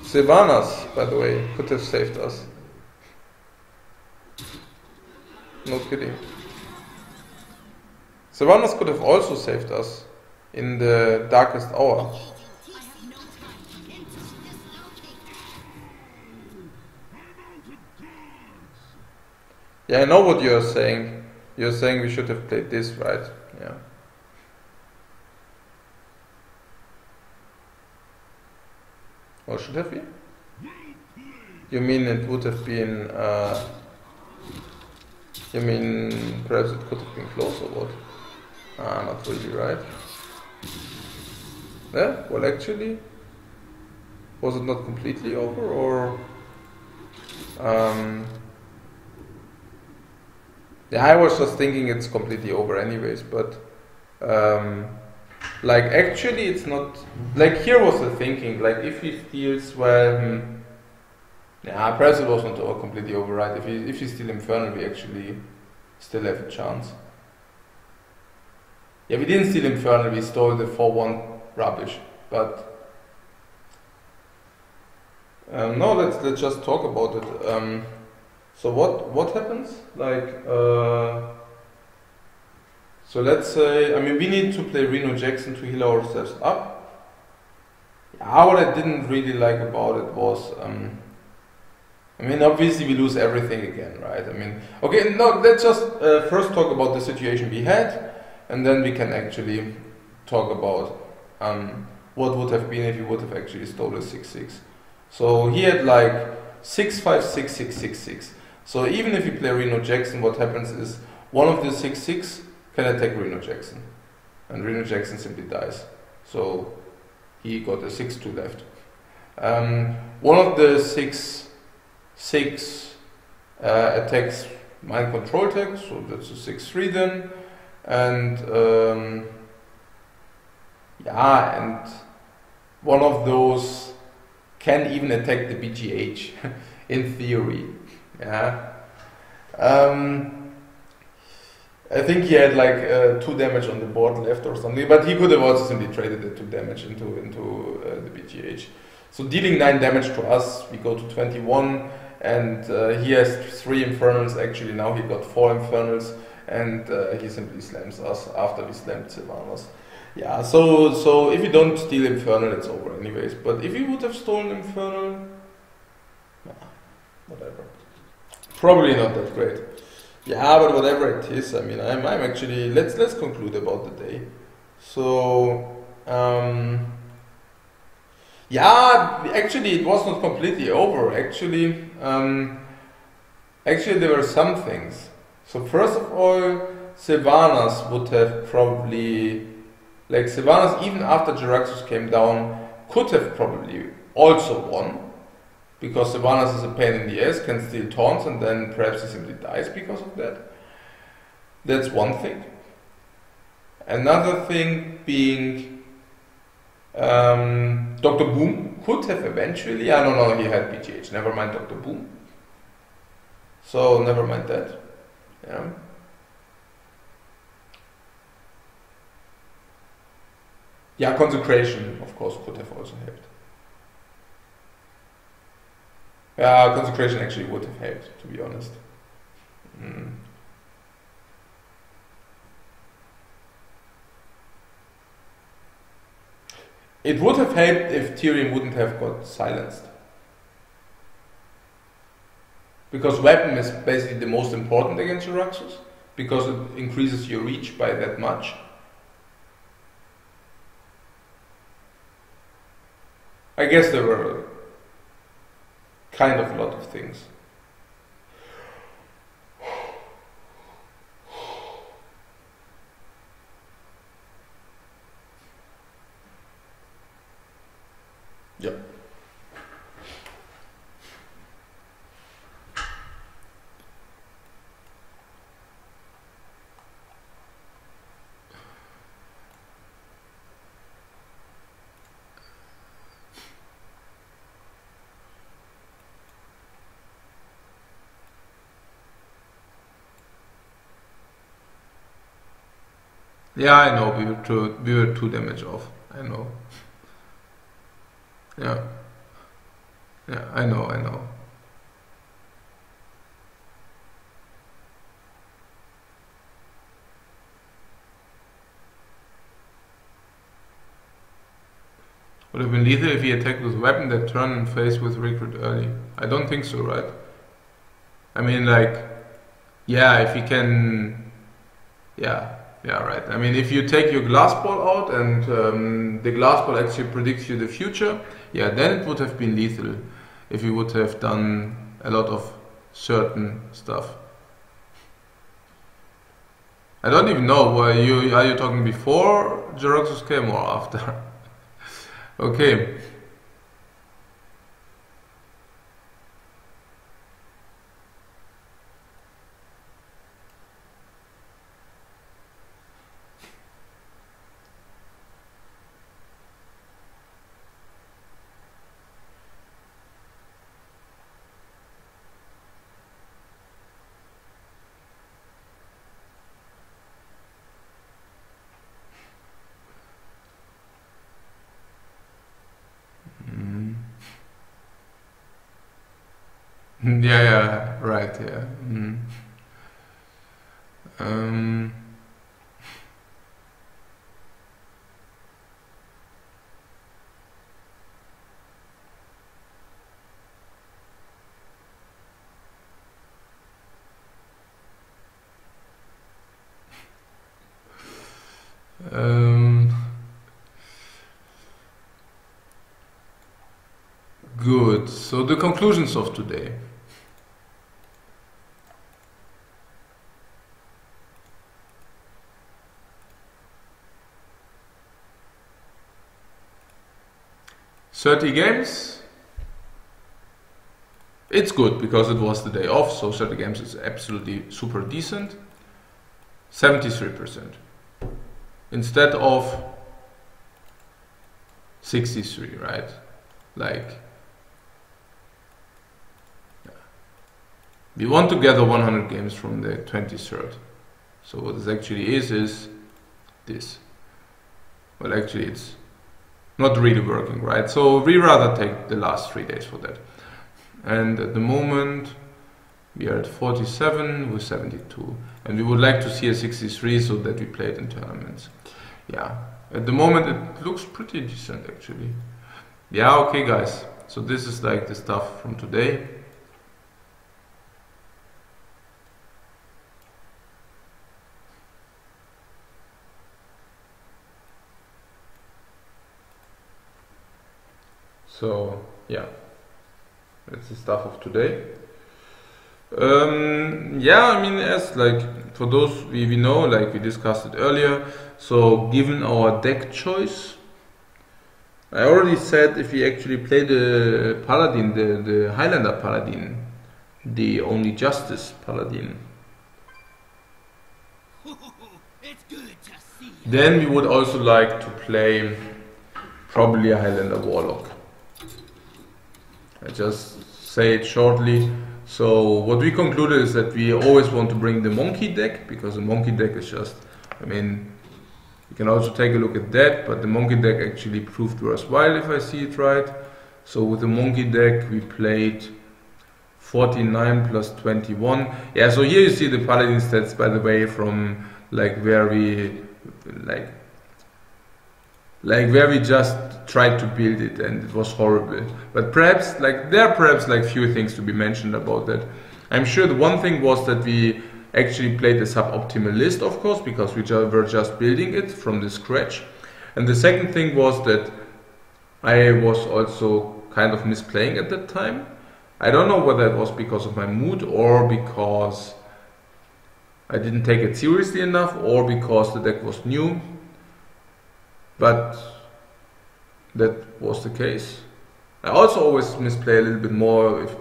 Sylvanas, by the way, could have saved us. No kidding. Sylvanas could have also saved us in the darkest hour. Yeah, I know what you're saying. You're saying we should have played this, right? Yeah. Or should have we? You mean it would have been, uh, you mean perhaps it could have been close or what? Ah, not really, right? Yeah, well actually, was it not completely over or, um, yeah, I was just thinking it's completely over anyways, but um, like actually it's not like here was the thinking like if he steals well hmm, yeah it was not all completely over right? If he if he steal infernal we actually still have a chance. Yeah we didn't steal infernal we stole the 4-1 rubbish but um, no let's let's just talk about it. Um, so what what happens like uh, so let's say, I mean, we need to play Reno Jackson to heal ourselves up. Yeah, what I didn't really like about it was, um, I mean, obviously we lose everything again, right? I mean, okay, no, let's just uh, first talk about the situation we had, and then we can actually talk about um, what would have been if you would have actually stole a 6-6. So he had like 6-5-6-6-6-6. So even if you play Reno Jackson, what happens is one of the 6-6 can attack Reno Jackson. And Reno Jackson simply dies. So he got a 6 2 left. Um, one of the 6 6 uh, attacks mind control tech, so that's a 6 3 then. And um, yeah, and one of those can even attack the BGH in theory. Yeah. Um, I think he had like uh, two damage on the board left or something, but he could have also simply traded the two damage into into uh, the BGH. So dealing nine damage to us, we go to 21, and uh, he has three infernals. Actually, now he got four infernals, and uh, he simply slams us after we slammed Sylvanas. Yeah. So so if you don't steal infernal, it's over anyways. But if you would have stolen infernal, nah, whatever. Probably not that great. Yeah, but whatever it is, I mean, I'm, I'm actually let's let's conclude about the day. So, um, yeah, actually, it was not completely over. Actually, um, actually, there were some things. So first of all, Sylvanas would have probably, like Sylvanas, even after Jaraxxus came down, could have probably also won. Because Sylvanas is a pain in the ass, can steal taunts, and then perhaps he simply dies because of that. That's one thing. Another thing being um, Dr. Boom could have eventually, I don't know, he had BGH, never mind Dr. Boom. So, never mind that. Yeah. Yeah, consecration, of course, could have also helped. Yeah, consecration actually would have helped, to be honest. Mm. It would have helped if Tirion wouldn't have got silenced. Because weapon is basically the most important against Jaraxxus, because it increases your reach by that much. I guess there were kind of a lot of things. Yeah, I know. We were two, we were two damage off. I know. Yeah. Yeah, I know, I know. Would have been lethal if he attacked with weapon that turned and faced with recruit early. I don't think so, right? I mean, like, yeah, if he can, yeah, yeah, right. I mean, if you take your glass ball out and um, the glass ball actually predicts you the future, yeah, then it would have been lethal if you would have done a lot of certain stuff. I don't even know. Were you are you talking before Jaraxxus came or after? okay. Yeah, yeah, right, yeah. Mm. Um, um, good. So the conclusions of today. Thirty games. It's good because it was the day off, so 30 games is absolutely super decent. 73% instead of 63, right? Like, we want to gather 100 games from the 23rd. So what this actually is is this. Well, actually, it's not really working, right? So we rather take the last three days for that. And at the moment, we are at 47 with 72. And we would like to see a 63 so that we play it in tournaments. Yeah, at the moment it looks pretty decent actually. Yeah, okay guys. So this is like the stuff from today. So yeah, that's the stuff of today. Um, yeah, I mean, as like for those we, we know, like we discussed it earlier. So, given our deck choice, I already said if we actually play the Paladin, the, the Highlander Paladin, the only Justice Paladin, it's good to see you. then we would also like to play probably a Highlander Warlock. I just say it shortly. So what we concluded is that we always want to bring the monkey deck because the monkey deck is just, I mean, you can also take a look at that, but the monkey deck actually proved worthwhile if I see it right. So with the monkey deck we played 49 plus 21. Yeah, so here you see the paladin stats by the way from like where we like like where we just tried to build it and it was horrible. But perhaps like there are perhaps like few things to be mentioned about that. I'm sure the one thing was that we actually played a suboptimal list, of course, because we ju- were just building it from the scratch. And the second thing was that I was also kind of misplaying at that time. I don't know whether it was because of my mood or because I didn't take it seriously enough or because the deck was new. But that was the case. I also always misplay a little bit more if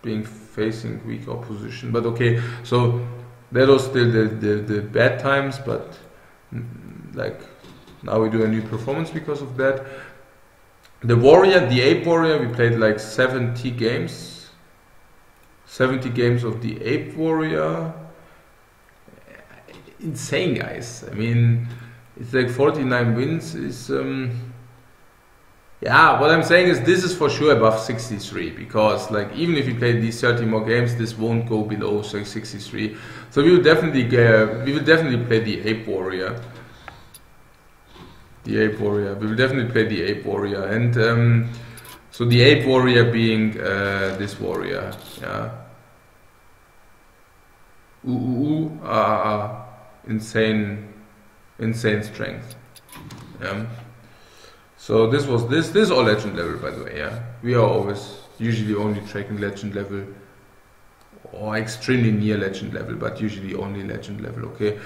being facing weak opposition. But okay, so that was still the, the, the bad times, but mm, like now we do a new performance because of that. The warrior, the ape warrior, we played like 70 games. 70 games of the ape warrior. Insane, guys. I mean, it's like 49 wins is um, yeah what i'm saying is this is for sure above 63 because like even if you play these 30 more games this won't go below like 63 so we will definitely we will definitely play the ape warrior. The ape warrior. We will definitely play the ape warrior and um, so the ape warrior being uh, this warrior yeah. Ooh, ooh, ooh, insane insane strength. Um, so this was this this is all legend level by the way. Yeah, we are always usually only tracking legend level or extremely near legend level, but usually only legend level. Okay,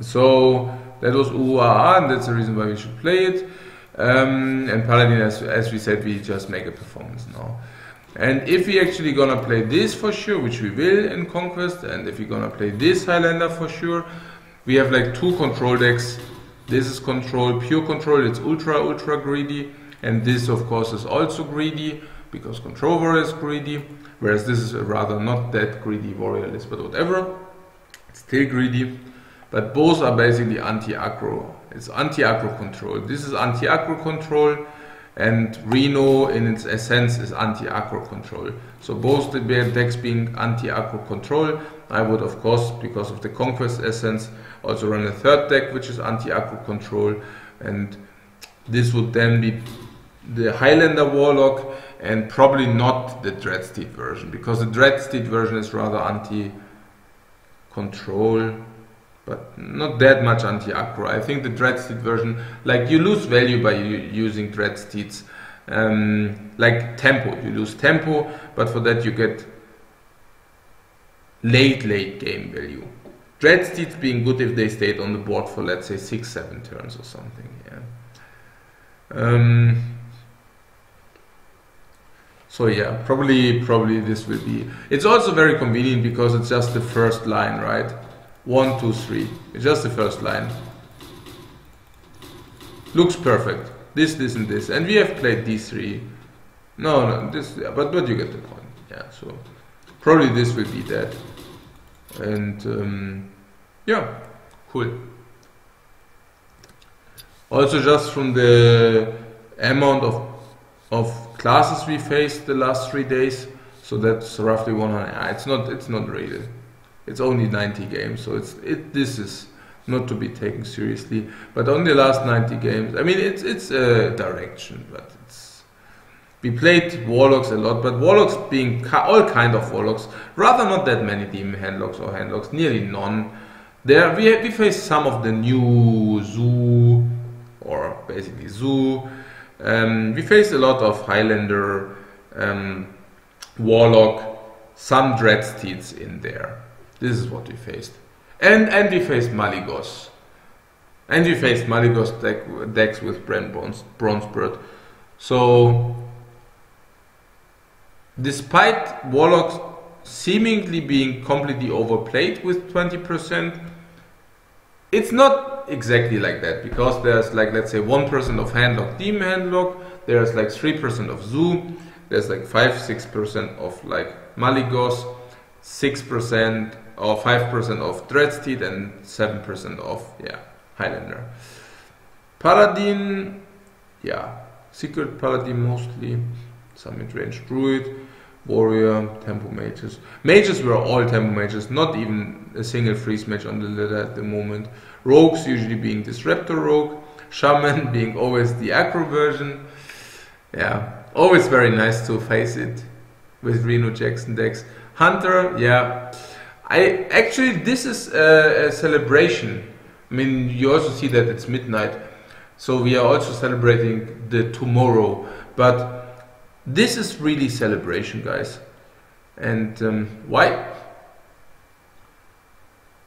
so that was UAA, and that's the reason why we should play it. Um, and Paladin, as, as we said, we just make a performance now. And if we actually gonna play this for sure, which we will in Conquest, and if we're gonna play this Highlander for sure, we have like two control decks. This is control, pure control, it's ultra, ultra greedy. And this of course is also greedy because control warrior is greedy. Whereas this is a rather not that greedy warrior list, but whatever. It's still greedy. But both are basically anti-aggro. It's anti-aggro control. This is anti-aggro control and Reno in its essence is anti-aggro control. So both the decks being anti-aggro control, I would of course, because of the conquest essence, also run a third deck which is anti-aggro control and this would then be the Highlander Warlock and probably not the Dreadsteed version because the Dreadsteed version is rather anti-control but not that much anti-aggro. I think the Dreadsteed version, like you lose value by using Dreadsteeds. Um, like tempo, you lose tempo, but for that you get late, late game value. Dreadsteeds being good if they stayed on the board for let's say six, seven turns or something. Yeah. Um, so yeah, probably, probably this will be. It's also very convenient because it's just the first line, right? One, two, three. It's just the first line. Looks perfect. This, this, and this. And we have played these three. No, no, this, but, but you get the point. Yeah, so probably this will be that. And um, yeah, cool. Also, just from the amount of of classes we faced the last three days, so that's roughly 100. It's not, it's not rated. It's only 90 games, so it's it. This is not to be taken seriously. But on the last 90 games, I mean, it's it's a direction, but we played warlocks a lot, but warlocks being all kind of warlocks, rather not that many demon handlocks or handlocks, nearly none. There we we faced some of the new zoo, or basically zoo. Um, we faced a lot of Highlander, um, warlock, some dread steeds in there. This is what we faced. And and we faced Malygos. And we faced Malygos deck, decks with Bran Bronze, Bronzebeard. So despite Warlocks seemingly being completely overplayed with 20%, it's not exactly like that because there's like let's say 1% of handlock demon handlock there's like 3% of zoo there's like 5 6% of like Malygos 6% or 5% of dreadsteed and 7% of yeah highlander. Paladin yeah secret paladin mostly some mid-range druid warrior tempo mages. Mages were all tempo mages not even a single freeze mage on the at the moment. Rogues usually being disruptor rogue shaman being always the aggro version. Yeah always very nice to face it with reno jackson decks hunter yeah. I actually this is a, a celebration. I mean you also see that it's midnight so we are also celebrating the tomorrow. But this is really celebration guys. And um, why?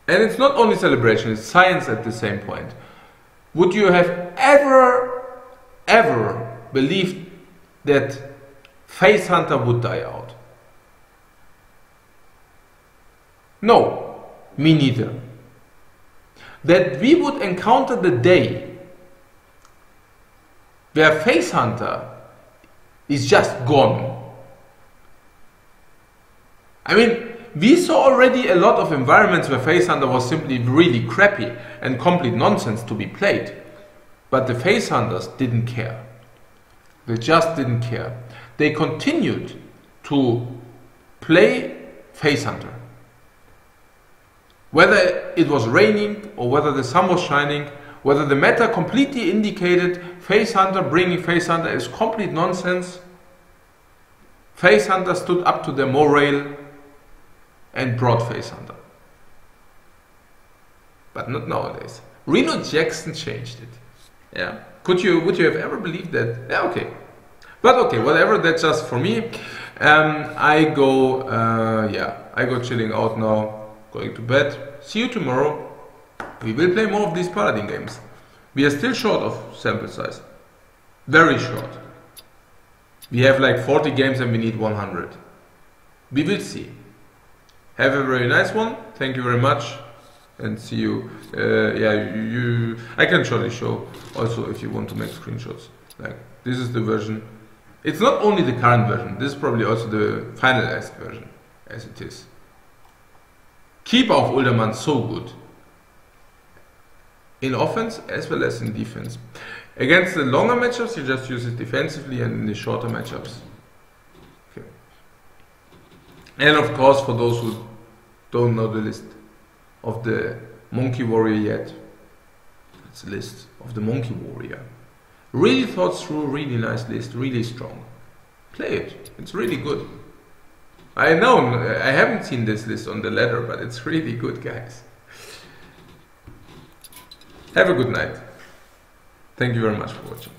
And it's not only celebration it's science at the same point. Would you have ever ever believed that face hunter would die out? No me neither. That we would encounter the day where face hunter is just gone. I mean, we saw already a lot of environments where Face Hunter was simply really crappy and complete nonsense to be played. But the Face Hunters didn't care. They just didn't care. They continued to play Face Hunter. Whether it was raining or whether the sun was shining, whether the meta completely indicated Face Hunter bringing Face Hunter is complete nonsense. Face Hunter stood up to the morale and brought Face Hunter. But not nowadays. Reno Jackson changed it. Yeah. Could you would you have ever believed that? Yeah, okay. But okay, whatever, that's just for me. Um, I go uh, yeah, I go chilling out now, going to bed. See you tomorrow. We will play more of these Paladin games. We are still short of sample size. Very short. We have like 40 games and we need 100. We will see. Have a very nice one. Thank you very much. And see you. Uh, yeah, you, you. I can surely show also if you want to make screenshots. Like this is the version. It's not only the current version. This is probably also the finalized version, as it is. Keep of Uldaman so good in offense as well as in defense. Against the longer matchups, you just use it defensively, and in the shorter matchups. Okay. And of course, for those who don't know the list of the Monkey Warrior yet, it's a list of the Monkey Warrior. Really thought through, really nice list, really strong. Play it, it's really good. I know, I haven't seen this list on the ladder, but it's really good, guys. Have a good night. Thank you very much for watching.